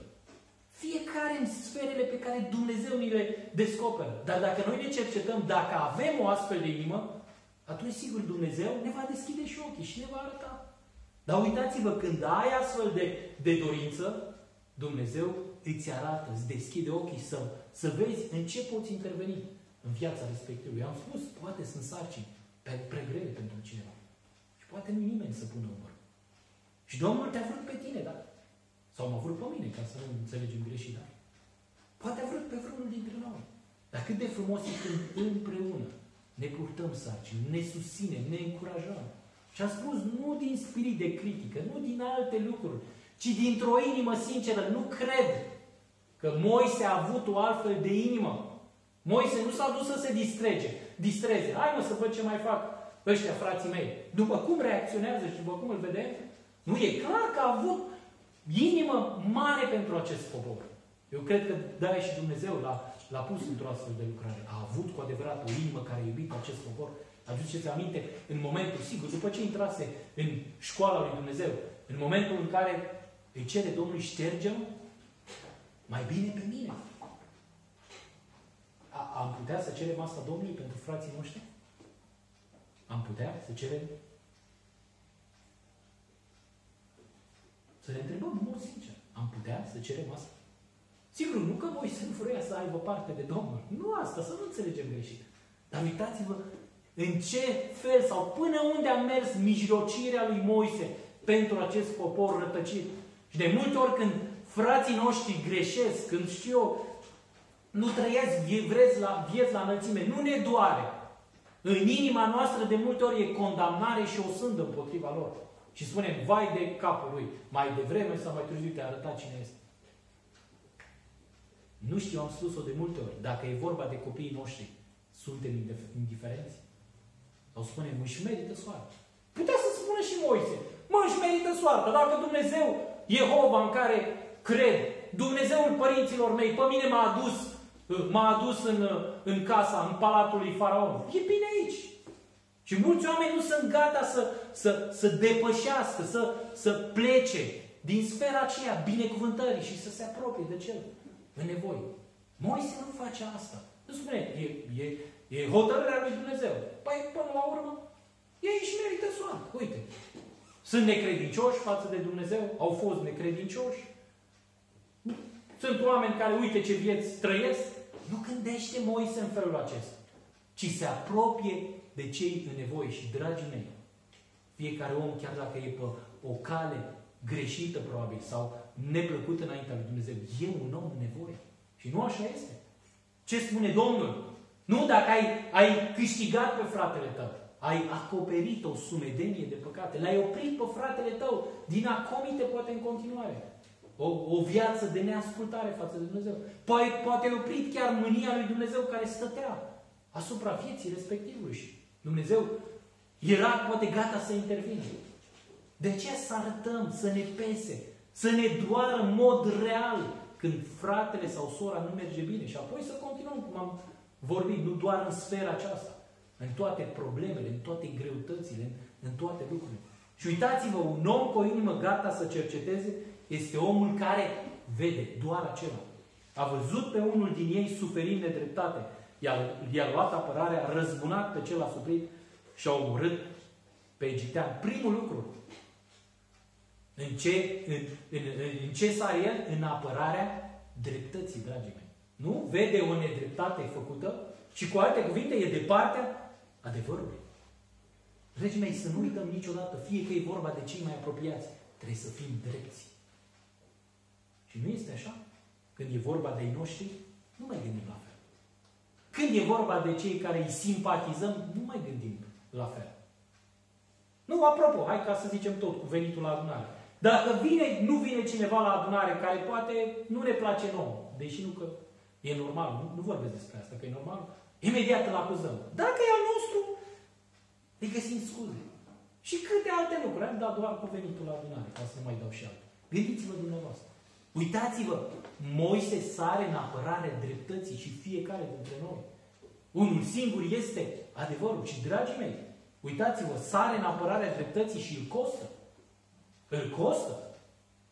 Fiecare în sferele pe care Dumnezeu ni le descoperă. Dar dacă noi ne cercetăm, dacă avem o astfel de inimă, atunci sigur Dumnezeu ne va deschide și ochii și ne va arăta. Dar uitați-vă, când ai astfel de, de dorință, Dumnezeu îți arată, îți deschide ochii să, să vezi în ce poți interveni în viața respectivă. Eu am spus, poate sunt sarcini prea grele pentru cineva. Și poate nu nimeni să pună umăr. Și Domnul te-a vrut pe tine, da? Sau m-a vrut pe mine, ca să nu înțelegem greșit, da? Poate a vrut pe vreunul dintre noi. Dar cât de frumos e când împreună ne purtăm sarcini, ne susținem, ne încurajăm. Și am spus, nu din spirit de critică, nu din alte lucruri, ci dintr-o inimă sinceră. Nu cred că Moise a avut o altfel de inimă. Moise nu s-a dus să se distrege, distreze. Hai mă să văd ce mai fac ăștia frații mei. După cum reacționează și după cum îl vedem, nu e clar că a avut inimă mare pentru acest popor. Eu cred că da și Dumnezeu l-a, l-a pus într-o astfel de lucrare. A avut cu adevărat o inimă care a iubit acest popor. Aduceți aminte, în momentul, sigur, după ce intrase în școala lui Dumnezeu, în momentul în care îi cere Domnului, ștergem mai bine pe mine. A, am putea să cerem asta Domnului pentru frații noștri? Am putea să cerem? Să ne întrebăm în mod sincer. Am putea să cerem asta? Sigur, nu că voi să vrea să aibă parte de Domnul. Nu asta, să nu înțelegem greșit. Dar uitați-vă în ce fel sau până unde a mers mijlocirea lui Moise pentru acest popor rătăcit. Și de multe ori când frații noștri greșesc, când știu eu, nu trăiesc vieți la, vieți la înălțime, nu ne doare. În inima noastră de multe ori e condamnare și o sândă împotriva lor. Și spunem, vai de capul lui, mai devreme sau mai târziu te-a arătat cine este. Nu știu, am spus-o de multe ori. Dacă e vorba de copiii noștri, suntem indiferenți? Sau spunem, își merită soarta. Putea să spună și Moise, mă, își merită soarta. Dacă Dumnezeu, Jehova în care cred, Dumnezeul părinților mei, pe mine m-a adus, m-a adus în, în casa, în palatul lui Faraon. E bine aici. Și mulți oameni nu sunt gata să, să, să depășească, să, să plece din sfera aceea binecuvântării și să se apropie de cel în nevoie. Moise nu face asta. Nu spune, e, e, e hotărârea lui Dumnezeu. Păi, până la urmă, ei își merită soartă. Uite, sunt necredincioși față de Dumnezeu, au fost necredincioși. Sunt oameni care, uite ce vieți trăiesc. Nu gândește Moise în felul acesta, ci se apropie de cei în nevoie. Și, dragii mei, fiecare om, chiar dacă e pe o cale greșită, probabil, sau neplăcută înaintea lui Dumnezeu, e un om în nevoie. Și nu așa este. Ce spune Domnul? Nu dacă ai, ai câștigat pe fratele tău, ai acoperit o sumedenie de păcate, l-ai oprit pe fratele tău din a comite poate în continuare. O, o viață de neascultare față de Dumnezeu. Poate, poate ai oprit chiar mânia lui Dumnezeu care stătea asupra vieții respectivului și Dumnezeu era poate gata să intervină. De ce să arătăm, să ne pese, să ne doară în mod real când fratele sau sora nu merge bine și apoi să continuăm, cum am vorbit, nu doar în sfera aceasta, în toate problemele, în toate greutățile, în, în toate lucrurile. Și uitați-vă, un om cu o inimă gata să cerceteze este omul care vede doar acela. A văzut pe unul din ei suferind nedreptate, i-a luat apărarea, a răzbunat pe cel asuprit și a omorât pe egiptean. Primul lucru, în ce, în, în, în ce s-a el? În apărarea dreptății, dragii mei. Nu? Vede o nedreptate făcută și cu alte cuvinte e de partea adevărului. Dragii mei, să nu uităm niciodată, fie că e vorba de cei mai apropiați, trebuie să fim drepți. Și nu este așa? Când e vorba de ei noștri, nu mai gândim la fel. Când e vorba de cei care îi simpatizăm, nu mai gândim la fel. Nu, apropo, hai ca să zicem tot cu venitul la adunare. Dacă vine, nu vine cineva la adunare care poate nu ne place nouă, deși nu că e normal, nu, nu vorbesc despre asta, că e normal, imediat îl acuzăm. Dacă e al nostru, îi găsim scuze. Și câte alte lucruri. Am dat doar cu venitul la adunare, ca să nu mai dau și alte. Gândiți-vă dumneavoastră. Uitați-vă, Moise sare în apărare dreptății și fiecare dintre noi. Unul singur este adevărul. Și, dragii mei, uitați-vă, sare în apărarea dreptății și îl costă. Îl costă.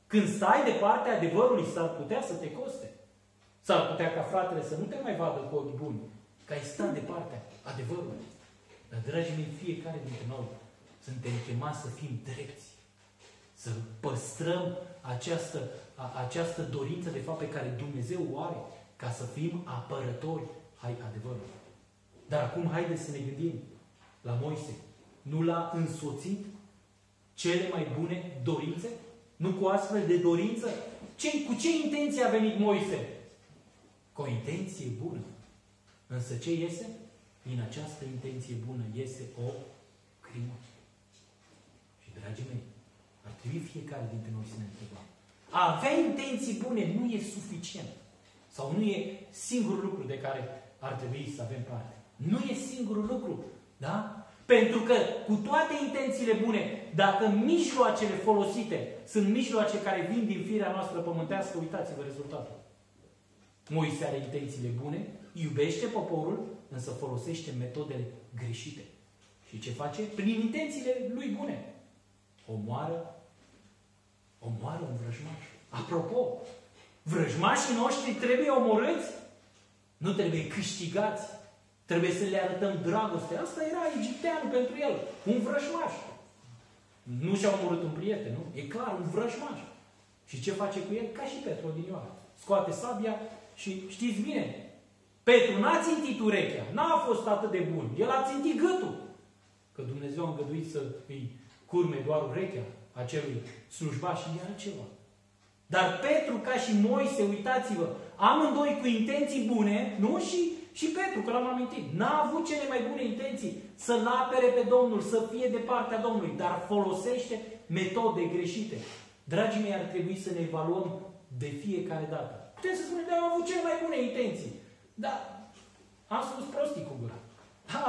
Când stai de partea adevărului, s-ar putea să te coste. S-ar putea ca fratele să nu te mai vadă cu ochi buni, că ai stat de partea adevărului. Dar, dragii mei, fiecare dintre noi suntem chemați să fim drepți. Să păstrăm această, a, această dorință, de fapt, pe care Dumnezeu o are, ca să fim apărători ai adevărului. Dar acum haideți să ne gândim la Moise. Nu l-a însoțit cele mai bune dorințe? Nu cu astfel de dorință? Ce, cu ce intenție a venit Moise? Cu o intenție bună. Însă ce iese? Din această intenție bună iese o crimă. Și, dragii mei, ar trebui fiecare dintre noi să ne întrebăm. A avea intenții bune nu e suficient. Sau nu e singurul lucru de care ar trebui să avem parte. Nu e singurul lucru. Da? Pentru că cu toate intențiile bune, dacă mijloacele folosite sunt mijloace care vin din firea noastră pământească, uitați-vă rezultatul. Moise are intențiile bune, iubește poporul, însă folosește metodele greșite. Și ce face? Prin intențiile lui bune. Omoară, omoară un vrăjmaș. Apropo, vrăjmașii noștri trebuie omorâți, nu trebuie câștigați. Trebuie să le arătăm dragoste. Asta era egiptean pentru el, un vrăjmaș. Nu și-a omorât un prieten, nu? E clar, un vrăjmaș. Și ce face cu el? Ca și Petru odinioară. Scoate sabia și știți bine, Petru n-a țintit urechea, n-a fost atât de bun. El a țintit gâtul. Că Dumnezeu a îngăduit să îi curme doar urechea acelui slujbaș și de altceva. Dar Petru, ca și Moise, uitați-vă, amândoi cu intenții bune, nu? Și, și Petru, că l-am amintit, n-a avut cele mai bune intenții să-L apere pe Domnul, să fie de partea Domnului, dar folosește metode greșite. Dragii mei, ar trebui să ne evaluăm de fiecare dată. Putem să spunem, că am avut cele mai bune intenții. Dar am spus prostii cu gura.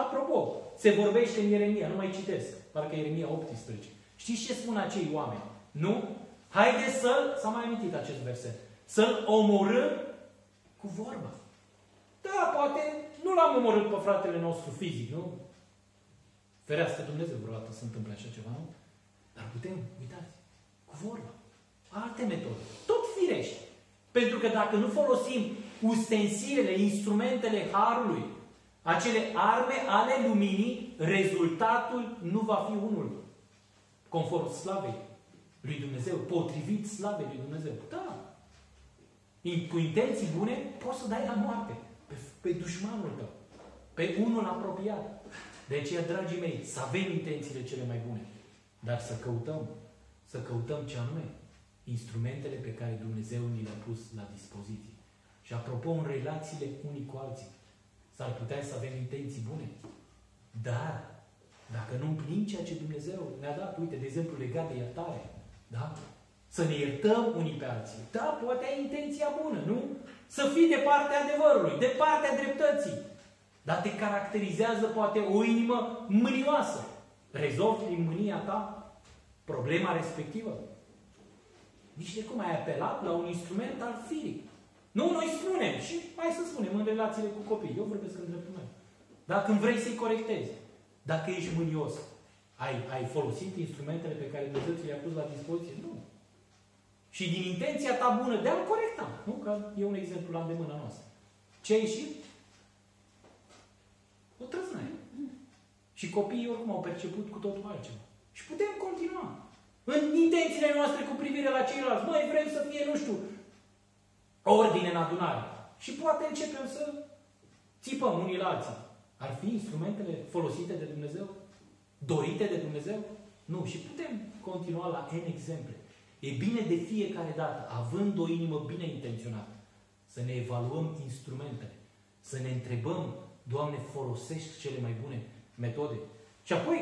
Apropo, se vorbește în Ieremia, nu mai citesc, parcă Ieremia 18. Știți ce spun acei oameni? Nu? Haideți să-l, s-a mai amintit acest verset, să-l omorâm cu vorba. Da, poate nu l-am omorât pe fratele nostru fizic, nu? Ferească Dumnezeu vreodată să întâmple așa ceva, nu? Dar putem, uitați, cu vorba. Alte metode. Tot firește. Pentru că dacă nu folosim ustensilele, instrumentele Harului, acele arme ale luminii, rezultatul nu va fi unul. Conform slavei lui Dumnezeu, potrivit slavei lui Dumnezeu. Da. Cu intenții bune poți să dai la moarte pe, pe dușmanul tău, pe unul apropiat. De aceea, dragii mei, să avem intențiile cele mai bune, dar să căutăm, să căutăm ce anume? Instrumentele pe care Dumnezeu ni le-a pus la dispoziție. Și apropo, în relațiile unii cu alții, s-ar putea să avem intenții bune. Dar, dacă nu împlinim ceea ce Dumnezeu ne-a dat, uite, de exemplu, legat de iertare, da? Să ne iertăm unii pe alții. Da, poate ai intenția bună, nu? Să fii de partea adevărului, de partea dreptății. Dar te caracterizează poate o inimă mânioasă. Rezolvi din mânia ta problema respectivă. Nici de cum ai apelat la un instrument al firii. Nu, noi spunem și mai să spunem în relațiile cu copii. Eu vorbesc în dreptul meu. Dar când vrei să-i corectezi, dacă ești mânios, ai, ai folosit instrumentele pe care Dumnezeu ți le-a pus la dispoziție? Nu. Și din intenția ta bună de a-l corecta. Nu? Că e un exemplu la îndemâna noastră. Ce ai ieșit? O trăznaie. Și copiii oricum au perceput cu totul altceva. Și putem continua. În intențiile noastre cu privire la ceilalți. Noi vrem să fie, nu știu, ordine în adunare. Și poate începem să țipăm unii la alții. Ar fi instrumentele folosite de Dumnezeu? Dorite de Dumnezeu? Nu. Și putem continua la N exemple. E bine de fiecare dată, având o inimă bine intenționată, să ne evaluăm instrumentele. Să ne întrebăm, Doamne, folosești cele mai bune metode. Și apoi,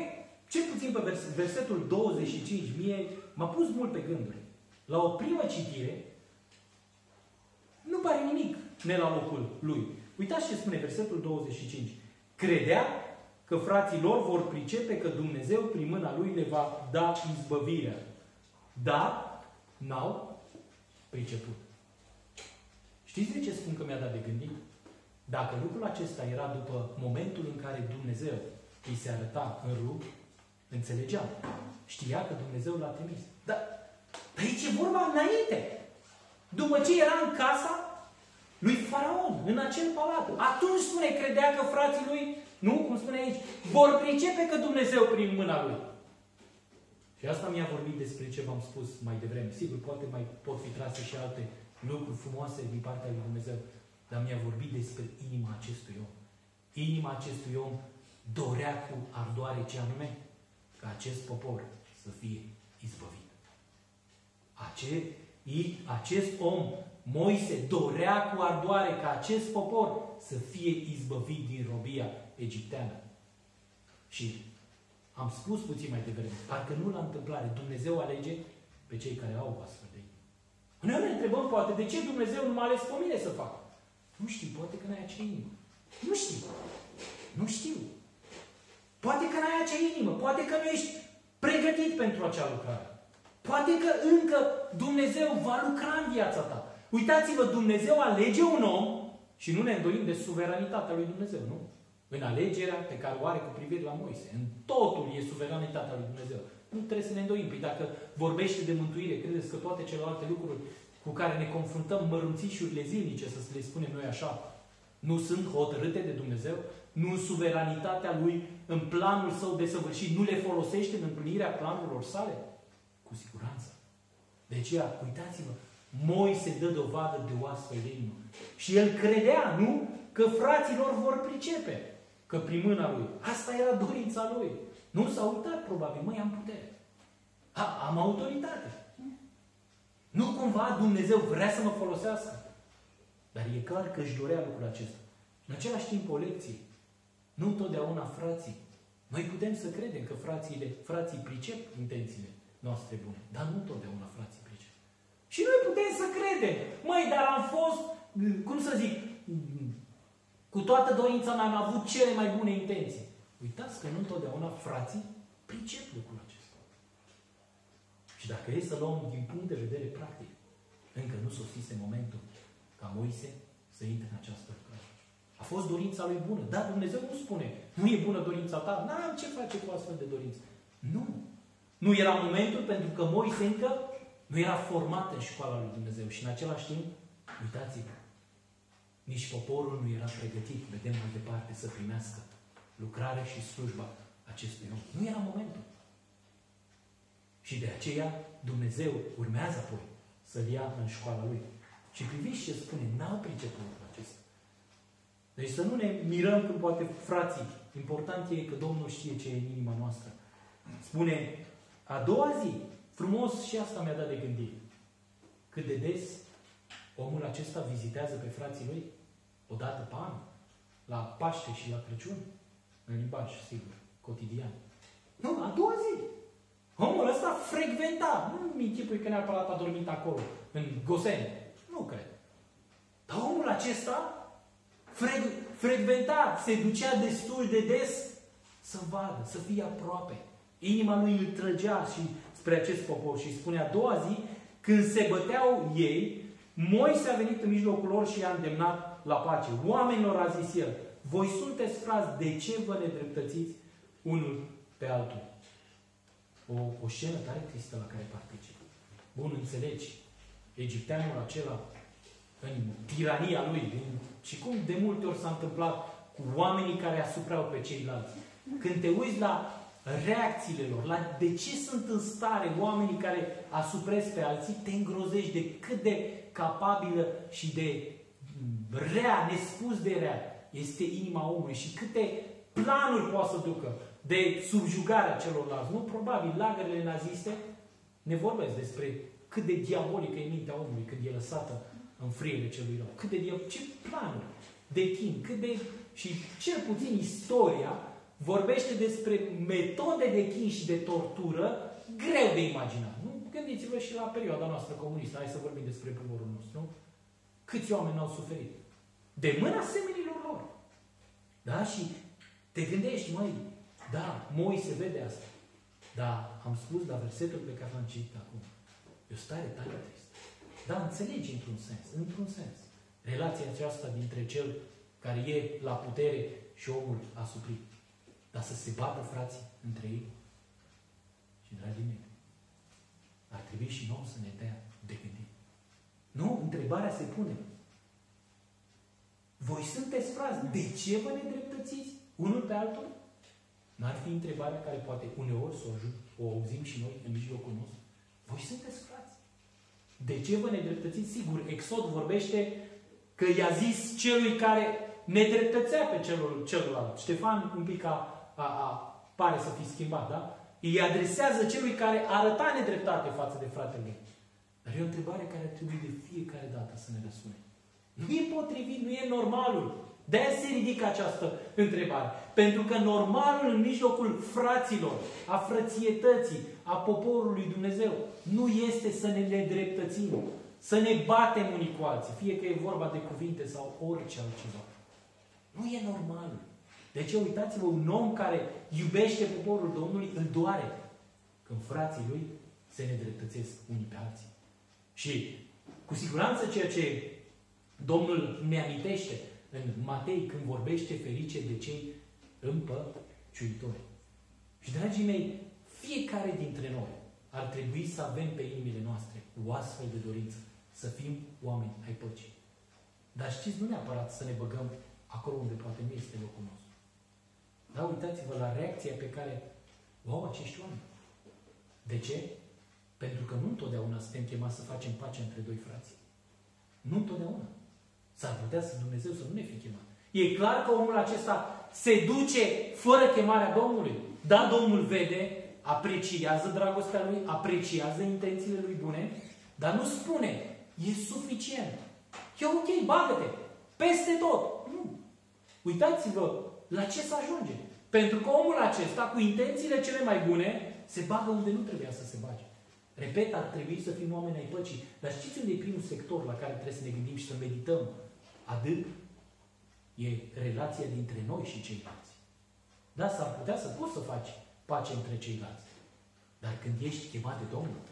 cel puțin pe versetul 25, mie m-a pus mult pe gânduri. La o primă citire, nu pare nimic ne la locul lui. Uitați ce spune versetul 25. Credea că frații lor vor pricepe că Dumnezeu prin mâna lui le va da izbăvirea. Dar n-au priceput. Știți de ce spun că mi-a dat de gândit? Dacă lucrul acesta era după momentul în care Dumnezeu îi se arăta în rug, înțelegea. Știa că Dumnezeu l-a trimis. Dar aici e vorba înainte. După ce era în casa lui Faraon, în acel palat. Atunci spune, credea că frații lui, nu, cum spune aici, vor pricepe că Dumnezeu prin mâna lui. Și asta mi-a vorbit despre ce v-am spus mai devreme. Sigur, poate mai pot fi trase și alte lucruri frumoase din partea lui Dumnezeu. Dar mi-a vorbit despre inima acestui om. Inima acestui om dorea cu ardoare ce anume? Ca acest popor să fie izbăvit. Ace, acest om Moise dorea cu ardoare ca acest popor să fie izbăvit din robia egipteană. Și am spus puțin mai devreme, parcă nu la întâmplare, Dumnezeu alege pe cei care au astfel de inimă. Noi ne întrebăm, poate, de ce Dumnezeu nu m-a ales pe mine să fac? Nu știu, poate că n-ai acea inimă. Nu știu. Nu știu. Poate că n-ai acea inimă. Poate că nu ești pregătit pentru acea lucrare. Poate că încă Dumnezeu va lucra în viața ta. Uitați-vă, Dumnezeu alege un om și nu ne îndoim de suveranitatea lui Dumnezeu, nu? În alegerea pe care o are cu privire la Moise. În totul e suveranitatea lui Dumnezeu. Nu trebuie să ne îndoim. Păi dacă vorbește de mântuire, credeți că toate celelalte lucruri cu care ne confruntăm, mărunțișurile zilnice, să le spunem noi așa, nu sunt hotărâte de Dumnezeu? Nu în suveranitatea Lui, în planul Său de săvârșit, nu le folosește în împlinirea planurilor sale? Cu siguranță. De aceea, uitați-vă, Moise dă dovadă de o astfel de inimă. Și el credea, nu? Că fraților vor pricepe. Că prin mâna lui. Asta era dorința lui. Nu s-a uitat, probabil. Măi, am putere. A, am autoritate. Nu cumva Dumnezeu vrea să mă folosească. Dar e clar că își dorea lucrul acesta. În același timp, o lecție. Nu întotdeauna frații. Noi putem să credem că frațiile, frații pricep intențiile noastre bune. Dar nu întotdeauna frații pricep. Și noi putem să credem. Măi, dar am fost, cum să zic, cu toată dorința mea am avut cele mai bune intenții. Uitați că nu întotdeauna frații pricep lucrul acesta. Și dacă e să luăm din punct de vedere practic, încă nu sosise momentul ca Moise să intre în această lucrare. A fost dorința lui bună. Dar Dumnezeu nu spune, nu e bună dorința ta, n-am ce face cu astfel de dorință. Nu. Nu era momentul pentru că Moise încă nu era format în școala lui Dumnezeu. Și în același timp, uitați-vă, nici poporul nu era pregătit, vedem mai departe, să primească lucrarea și slujba acestui om. Nu era momentul. Și de aceea Dumnezeu urmează apoi să-l ia în școala lui. Și priviți ce spune, n-au priceput lucrul acesta. Deci să nu ne mirăm când poate frații. Important e că Domnul știe ce e în inima noastră. Spune, a doua zi, frumos și asta mi-a dat de gândit. Cât de des omul acesta vizitează pe frații lui o dată pe an, la Paște și la Crăciun, în limbaj, sigur, cotidian. Nu, a doua zi. Omul ăsta frecventa. Nu-mi închipui că neapărat a dormit acolo, în Goseni. Nu cred. Dar omul acesta frec frecventa, se ducea destul de des să vadă, să fie aproape. Inima lui îl trăgea și spre acest popor și spune a doua zi, când se băteau ei, Moise a venit în mijlocul lor și i-a îndemnat la pace. Oamenilor a zis el, voi sunteți frați, de ce vă nedreptățiți unul pe altul? O, o scenă tare tristă la care particip. Bun, înțelegi. Egipteanul acela, în tirania lui, în, și cum de multe ori s-a întâmplat cu oamenii care asuprau pe ceilalți. Când te uiți la reacțiile lor, la de ce sunt în stare oamenii care asupresc pe alții, te îngrozești de cât de capabilă și de rea, nespus de rea este inima omului și câte planuri poate să ducă de subjugarea celorlalți. Nu, probabil, lagările naziste ne vorbesc despre cât de diabolică e mintea omului când e lăsată în friele celui rău. Cât de diabolică, ce planuri. de chin, cât de... și cel puțin istoria vorbește despre metode de chin și de tortură greu de imaginat. Nu? Gândiți-vă și la perioada noastră comunistă. Hai să vorbim despre poporul nostru. Nu? Câți oameni au suferit? De mâna semenilor lor. Da? Și te gândești, măi, da, Moise vede asta. Da, am spus la versetul pe care l-am citit acum. E o stare tare tristă. Da, înțelegi într-un sens, într-un sens. Relația aceasta dintre cel care e la putere și omul asuprit. Dar să se bată frații între ei. Și, dragii mei, ar trebui și nouă să ne dea de gândit. Nu, întrebarea se pune. Voi sunteți frați, de ce vă nedreptățiți unul pe altul? N-ar fi întrebarea care poate uneori să o, o auzim și noi în mijlocul nostru. Voi sunteți frați. De ce vă nedreptățiți? Sigur, Exod vorbește că i-a zis celui care nedreptățea pe celul, celălalt. Ștefan un pic a, a, a, pare să fi schimbat, da? Îi adresează celui care arăta nedreptate față de fratele lui. Dar e o întrebare care ar trebui de fiecare dată să ne răsune. Nu e potrivit, nu e normalul. De-aia se ridică această întrebare. Pentru că normalul în mijlocul fraților, a frățietății, a poporului Dumnezeu, nu este să ne nedreptățim, să ne batem unii cu alții, fie că e vorba de cuvinte sau orice altceva. Nu e normal. De ce uitați-vă, un om care iubește poporul Domnului îl doare când frații lui se nedreptățesc unii pe alții. Și cu siguranță ceea ce Domnul ne amintește în Matei când vorbește ferice de cei împăciuitori. Și, dragii mei, fiecare dintre noi ar trebui să avem pe inimile noastre o astfel de dorință, să fim oameni ai păcii. Dar știți, nu neapărat să ne băgăm acolo unde poate nu este locul nostru. Dar uitați-vă la reacția pe care o au acești oameni. De ce? Pentru că nu întotdeauna suntem chemați să facem pace între doi frați. Nu întotdeauna. S-ar putea să Dumnezeu să nu ne fi chemat. E clar că omul acesta se duce fără chemarea Domnului. Da, Domnul vede, apreciază dragostea lui, apreciază intențiile lui bune, dar nu spune, e suficient. E ok, bagă-te. Peste tot. Nu. Uitați-vă la ce să ajunge. Pentru că omul acesta, cu intențiile cele mai bune, se bagă unde nu trebuia să se bage. Repet, ar trebui să fim oameni ai păcii. Dar știți unde e primul sector la care trebuie să ne gândim și să medităm? Adânc. E relația dintre noi și ceilalți. Da, s-ar putea să poți să faci pace între ceilalți. Dar când ești chemat de Domnul,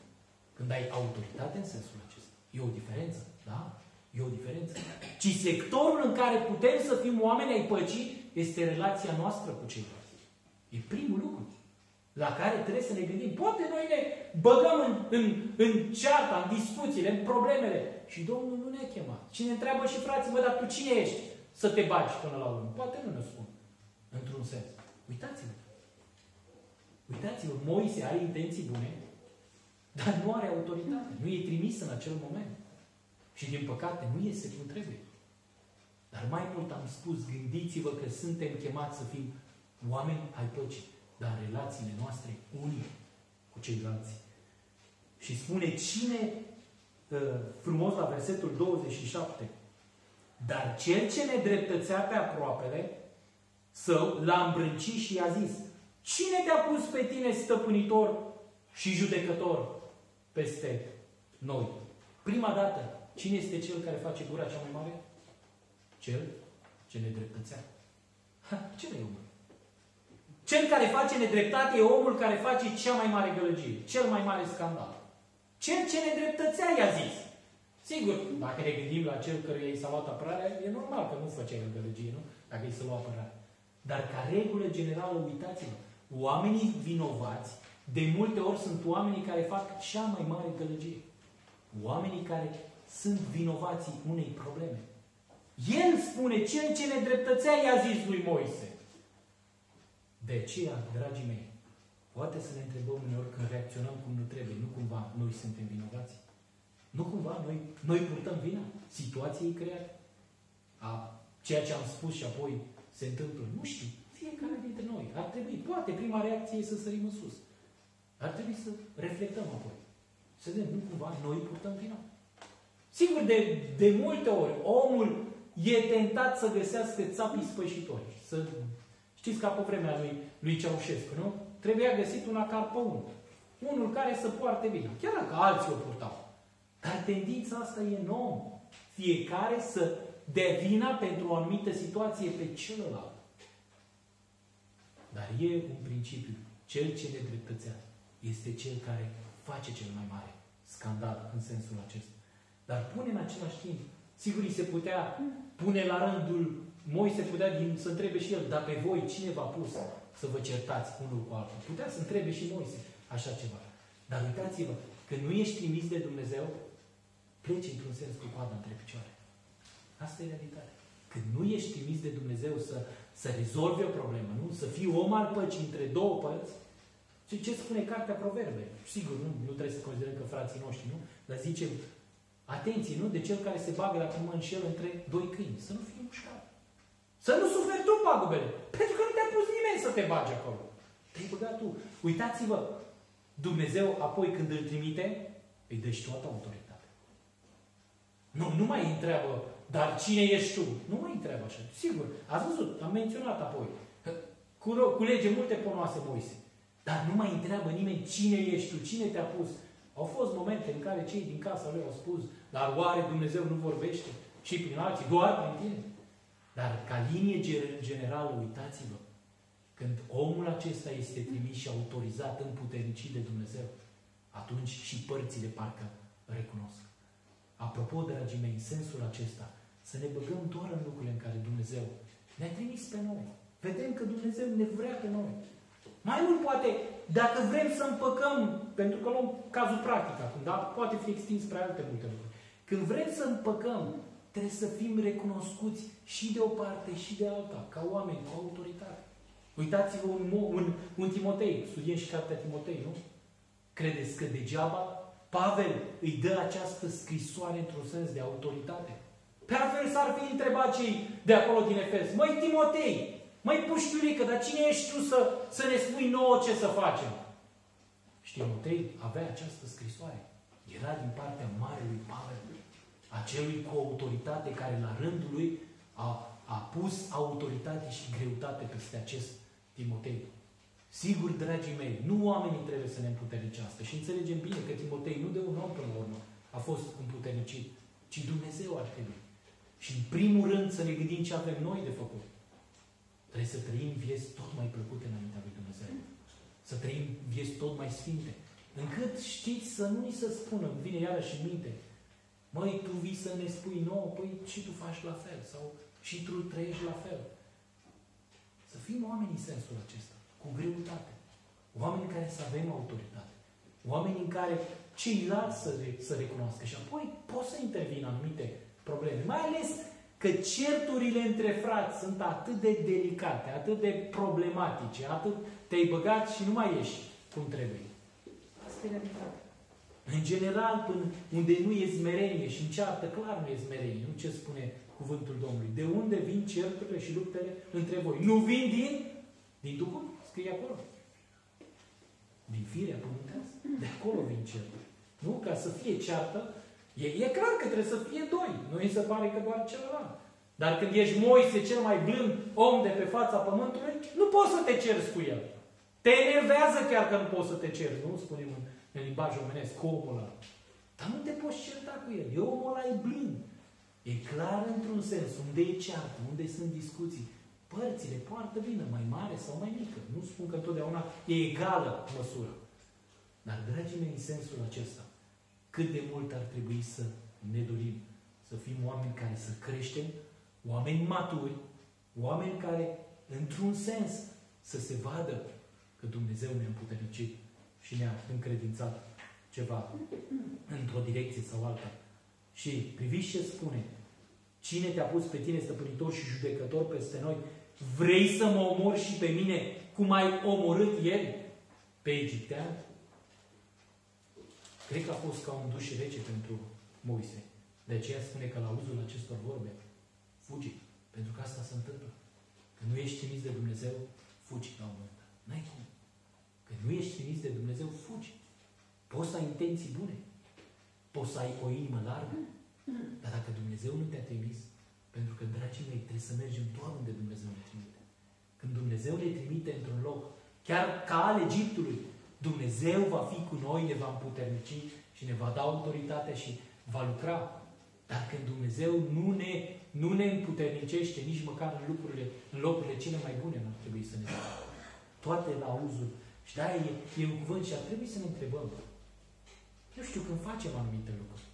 când ai autoritate în sensul acesta, e o diferență. Da? E o diferență. Ci sectorul în care putem să fim oameni ai păcii este relația noastră cu ceilalți. E primul lucru la care trebuie să ne gândim. Poate noi ne băgăm în, în, în cearta, în discuțiile, în problemele. Și Domnul nu ne-a chemat. Cine întreabă și frații, mă, dar tu cine ești să te bagi până la urmă? Poate nu ne spun. Într-un sens. Uitați-vă. Uitați-vă, Moise are intenții bune, dar nu are autoritate. Nu e trimis în acel moment. Și din păcate nu este cum trebuie. Dar mai mult am spus, gândiți-vă că suntem chemați să fim oameni ai păcii dar relațiile noastre unii cu ceilalți. Și spune cine, uh, frumos la versetul 27, dar cel ce ne dreptățea pe aproapele său l-a îmbrâncit și i-a zis, cine te-a pus pe tine stăpânitor și judecător peste noi? Prima dată, cine este cel care face gura cea mai mare? Cel ce ne dreptățea. Ha, ce e omul? Cel care face nedreptate e omul care face cea mai mare gălăgie, cel mai mare scandal. Cel ce nedreptățea i-a zis. Sigur, dacă ne gândim la cel căruia i s-a luat apărarea, e normal că nu făcea el gălăgie, nu? Dacă i s-a luat apărare. Dar ca regulă generală, uitați-vă, oamenii vinovați de multe ori sunt oamenii care fac cea mai mare gălăgie. Oamenii care sunt vinovații unei probleme. El spune, cel ce nedreptățea i-a zis lui Moise. De aceea, dragii mei, poate să ne întrebăm uneori când reacționăm cum nu trebuie, nu cumva noi suntem vinovați. Nu cumva noi, noi purtăm vina situației create. A ceea ce am spus și apoi se întâmplă. Nu știu. Fiecare dintre noi. Ar trebui. Poate prima reacție e să sărim în sus. Ar trebui să reflectăm apoi. Să vedem, nu cumva noi purtăm vina. Sigur, de, de multe ori, omul e tentat să găsească țapii spășitori. Să... Știți ca pe vremea lui, lui Ceaușescu, nu? Trebuia găsit un acar pe unul. Unul care să poarte bine. Chiar dacă alții o purtau. Dar tendința asta e nouă. Fiecare să devina pentru o anumită situație pe celălalt. Dar e un principiu. Cel ce ne dreptățează este cel care face cel mai mare scandal în sensul acesta. Dar pune în același timp, sigur, îi se putea pune la rândul, Moi se putea din, să întrebe și el, dar pe voi cine v-a pus să vă certați unul cu altul? Putea să întrebe și Moise așa ceva. Dar uitați-vă, când nu ești trimis de Dumnezeu, pleci într-un sens cu coada între picioare. Asta e realitatea. Când nu ești trimis de Dumnezeu să, să rezolvi o problemă, nu? Să fii om al păcii între două părți, ce, ce spune Cartea Proverbe? Sigur, nu, nu trebuie să considerăm că frații noștri, nu? Dar zice, atenție, nu? De cel care se bagă la cum înșel între doi câini. Să nu fie mușcat. Să nu suferi tu pagubele. Pentru că nu te-a pus nimeni să te bagi acolo. Te-ai băgat tu. Uitați-vă, Dumnezeu apoi când îl trimite, îi dă și toată autoritatea. Nu, nu mai întreabă, dar cine ești tu? Nu mai întreabă așa. Sigur, ați văzut, am menționat apoi. Culege multe ponoase Moise. Dar nu mai întreabă nimeni cine ești tu, cine te-a pus. Au fost momente în care cei din casa lui au spus, dar oare Dumnezeu nu vorbește? Și prin alții, doar prin tine. Dar ca linie generală, uitați-vă, când omul acesta este trimis și autorizat, împuternicit de Dumnezeu, atunci și părțile parcă recunosc. Apropo, dragii mei, în sensul acesta, să ne băgăm doar în lucrurile în care Dumnezeu ne-a trimis pe noi. Vedem că Dumnezeu ne vrea pe noi. Mai mult poate, dacă vrem să împăcăm, pentru că luăm cazul practic acum, dar poate fi extins spre alte multe lucruri. Când vrem să împăcăm, trebuie să fim recunoscuți și de o parte și de alta, ca oameni, cu autoritate. Uitați-vă un, un, un Timotei, studiem și cartea Timotei, nu? Credeți că degeaba Pavel îi dă această scrisoare într-un sens de autoritate? Pe altfel s-ar fi întrebat cei de acolo din Efes. Măi, Timotei, măi, puștiurică, dar cine ești tu să, să ne spui nouă ce să facem? Și Timotei avea această scrisoare. Era din partea Marelui Pavel, acelui cu autoritate care la rândul lui a, a pus autoritate și greutate peste acest Timotei. Sigur, dragii mei, nu oamenii trebuie să ne împuternicească. Și înțelegem bine că Timotei nu de un om până la urmă a fost împuternicit, ci Dumnezeu ar trebui. Și în primul rând să ne gândim ce avem noi de făcut. Trebuie să trăim vieți tot mai plăcute înaintea lui Dumnezeu. Să trăim vieți tot mai sfinte. Încât știți să nu ni se spună, îmi vine iarăși în minte, măi, tu vii să ne spui nouă, păi și tu faci la fel. Sau și tu trăiești la fel. Să fim oameni în sensul acesta, cu greutate. Oameni care să avem autoritate. Oameni în care ceilalți să, să recunoască. Și apoi pot să intervină anumite probleme. Mai ales că certurile între frați sunt atât de delicate, atât de problematice, atât te-ai băgat și nu mai ieși cum trebuie. Asta e realitatea. În general, până unde nu e zmerenie și încearcă, clar nu e zmerenie. Nu ce spune cuvântul Domnului. De unde vin certurile și luptele între voi? Nu vin din, din Duhul? Scrie acolo. Din firea pământească. De acolo vin certuri. Nu? Ca să fie ceartă, e, e clar că trebuie să fie doi. Nu îi se pare că doar celălalt. Dar când ești Moise, cel mai blând om de pe fața pământului, nu poți să te ceri cu el. Te enervează chiar că nu poți să te ceri. Nu spunem în, în limbaj omenesc, cu omul ăla. Dar nu te poți certa cu el. E omul ăla e blând. E clar într-un sens, unde e ceartă, unde sunt discuții. Părțile poartă vină, mai mare sau mai mică. Nu spun că întotdeauna e egală măsură. Dar, dragii mei, în sensul acesta, cât de mult ar trebui să ne dorim să fim oameni care să creștem, oameni maturi, oameni care, într-un sens, să se vadă că Dumnezeu ne-a împuternicit și ne-a încredințat ceva într-o direcție sau alta. Și priviți ce spune. Cine te-a pus pe tine stăpânitor și judecător peste noi? Vrei să mă omori și pe mine cum ai omorât el pe egiptean? Cred că a fost ca un duș rece pentru Moise. De aceea spune că la auzul acestor vorbe, fugi. Pentru că asta se întâmplă. Când nu ești trimis de Dumnezeu, fugi la un moment dat. N-ai cum. Când nu ești trimis de Dumnezeu, fugi. Poți să ai intenții bune. Poți să ai o inimă largă. Dar dacă Dumnezeu nu te-a trimis, Pentru că, dragii mei, trebuie să mergem doar unde Dumnezeu ne trimite. Când Dumnezeu ne trimite într-un loc, chiar ca al Egiptului, Dumnezeu va fi cu noi, ne va împuternici și ne va da autoritatea și va lucra. Dar când Dumnezeu nu ne, nu ne împuternicește nici măcar în lucrurile, în locurile cele mai bune, nu ar trebui să ne dea. Toate la auzul. Și de e, e un cuvânt și ar trebui să ne întrebăm. Eu știu, când facem anumite lucruri,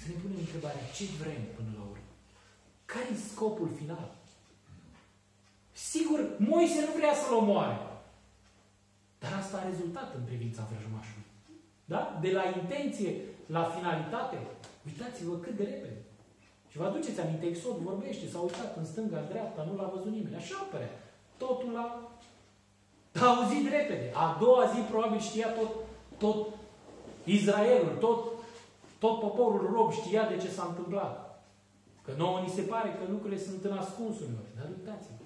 să ne punem întrebarea, ce vrem până la urmă? Care e scopul final? Sigur, Moise nu vrea să-l omoare. Dar asta a rezultat în privința vrăjmașului. Da? De la intenție la finalitate, uitați-vă cât de repede. Și vă aduceți aminte, Exod vorbește, s-a uitat în stânga, în dreapta, nu l-a văzut nimeni. Așa apărea. Totul l-a a auzit repede. A doua zi probabil știa tot, tot Israelul, tot, tot poporul rob știa de ce s-a întâmplat. Că nouă ni se pare că lucrurile sunt în ascunsul Dar uitați-vă.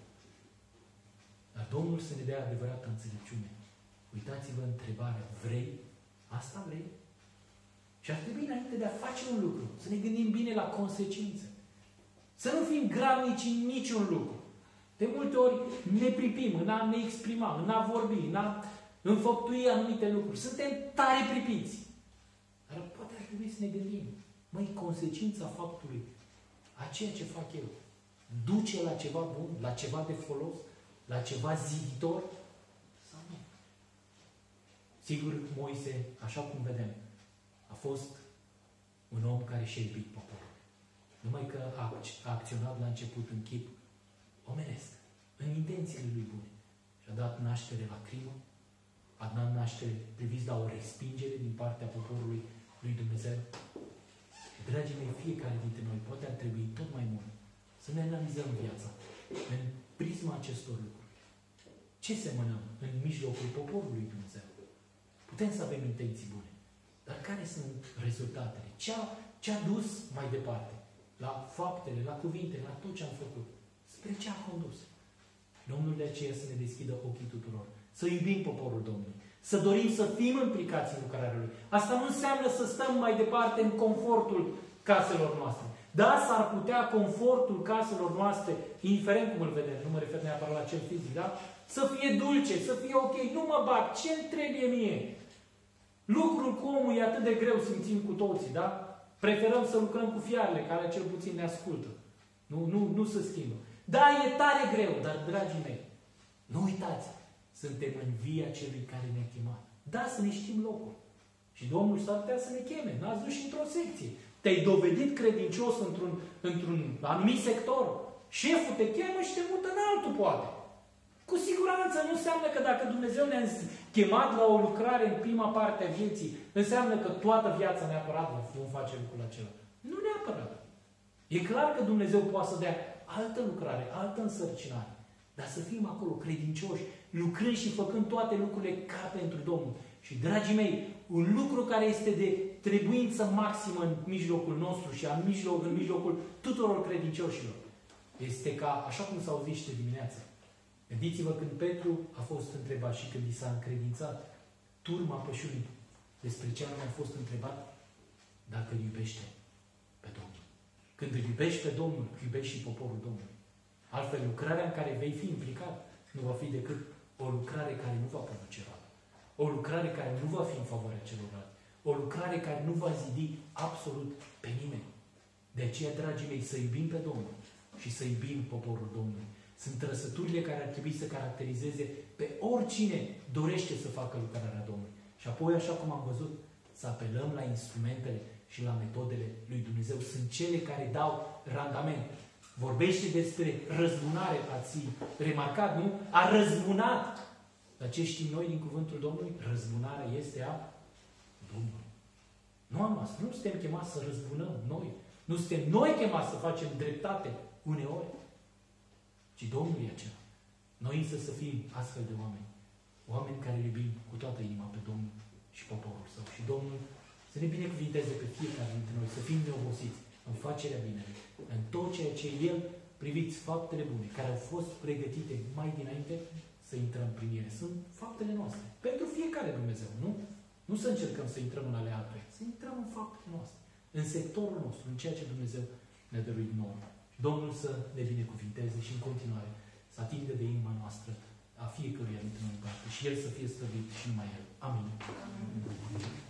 Dar Domnul să ne dea adevărată înțelepciune. Uitați-vă întrebarea. Vrei? Asta vrei? Și ar trebui înainte de a face un lucru, să ne gândim bine la consecințe. Să nu fim gravnici în niciun lucru. De multe ori ne pripim în a ne exprima, în a vorbi, în a înfăptui anumite lucruri. Suntem tare pripiți. Dar poate ar trebui să ne gândim. Măi, consecința faptului a ceea ce fac eu duce la ceva bun, la ceva de folos, la ceva ziditor sau nu? Sigur, Moise, așa cum vedem, a fost un om care și-a iubit poporul. Numai că a acționat la început în chip omenesc, în intențiile lui bune. Și a dat naștere la crimă, a dat naștere, priviți la o respingere din partea poporului lui Dumnezeu. Și, dragii mei, fiecare dintre noi poate ar trebui tot mai mult să ne analizăm viața în prisma acestor lucruri. Ce semănăm în mijlocul poporului Dumnezeu? Putem să avem intenții bune, dar care sunt rezultatele? Ce a, ce a dus mai departe? La faptele, la cuvinte, la tot ce am făcut. Spre ce a condus? Domnul de aceea să ne deschidă ochii tuturor. Să iubim poporul Domnului. Să dorim să fim implicați în lucrarea Lui. Asta nu înseamnă să stăm mai departe în confortul caselor noastre. Da, s-ar putea confortul caselor noastre, indiferent cum îl vedem, nu mă refer neapărat la cel fizic, da? Să fie dulce, să fie ok, nu mă bag, ce-mi trebuie mie? Lucrul cu omul e atât de greu, simțim cu toții, da? Preferăm să lucrăm cu fiarele, care cel puțin ne ascultă. Nu, nu, nu se schimbă. Da, e tare greu, dar, dragii mei, nu uitați, suntem în via celui care ne-a chemat. Da, să ne știm locul. Și Domnul s-ar putea să ne cheme. N-ați dus și într-o secție. Te-ai dovedit credincios într-un, într-un anumit sector. Șeful te chemă și te mută în altul, poate. Cu siguranță nu înseamnă că dacă Dumnezeu ne-a chemat la o lucrare în prima parte a vieții, înseamnă că toată viața neapărat vom face lucrul acela. Nu neapărat. E clar că Dumnezeu poate să dea altă lucrare, altă însărcinare. Dar să fim acolo credincioși, lucrând și făcând toate lucrurile ca pentru Domnul. Și, dragii mei, un lucru care este de trebuință maximă în mijlocul nostru și în, mijloc, în mijlocul tuturor credincioșilor, este ca, așa cum s-a auzit și de dimineață, gândiți-vă când Petru a fost întrebat și când i s-a încredințat turma pășunii despre ce anume a fost întrebat, dacă îl iubește pe Domnul. Când îl iubești pe Domnul, iubești și poporul Domnului. Altfel, lucrarea în care vei fi implicat nu va fi decât o lucrare care nu va produce roadă. O lucrare care nu va fi în favoarea celorlalți. O lucrare care nu va zidi absolut pe nimeni. De aceea, dragii mei, să iubim pe Domnul și să iubim poporul Domnului. Sunt trăsăturile care ar trebui să caracterizeze pe oricine dorește să facă lucrarea Domnului. Și apoi, așa cum am văzut, să apelăm la instrumentele și la metodele lui Dumnezeu. Sunt cele care dau randament. Vorbește despre răzbunare, ați remarcat, nu? A răzbunat. Dar ce știm noi din cuvântul Domnului? Răzbunarea este a Domnului. Nu a noastră. Nu suntem chemați să răzbunăm noi. Nu suntem noi chemați să facem dreptate uneori. Ci Domnul e acela. Noi însă să fim astfel de oameni. Oameni care iubim cu toată inima pe Domnul și poporul său. Și Domnul să ne binecuvinteze pe fiecare dintre noi, să fim neobosiți în facerea binele, în tot ceea ce El, priviți faptele bune, care au fost pregătite mai dinainte, să intrăm prin ele. Sunt faptele noastre. Pentru fiecare Dumnezeu, nu? Nu să încercăm să intrăm în ale altuia, să intrăm în faptele noastre, în sectorul nostru, în ceea ce Dumnezeu ne-a dăruit nouă. Și Domnul să ne binecuvinteze și în continuare să atingă de inima noastră a fiecăruia dintre noi parte și El să fie slăvit și numai El. Amin. Amin.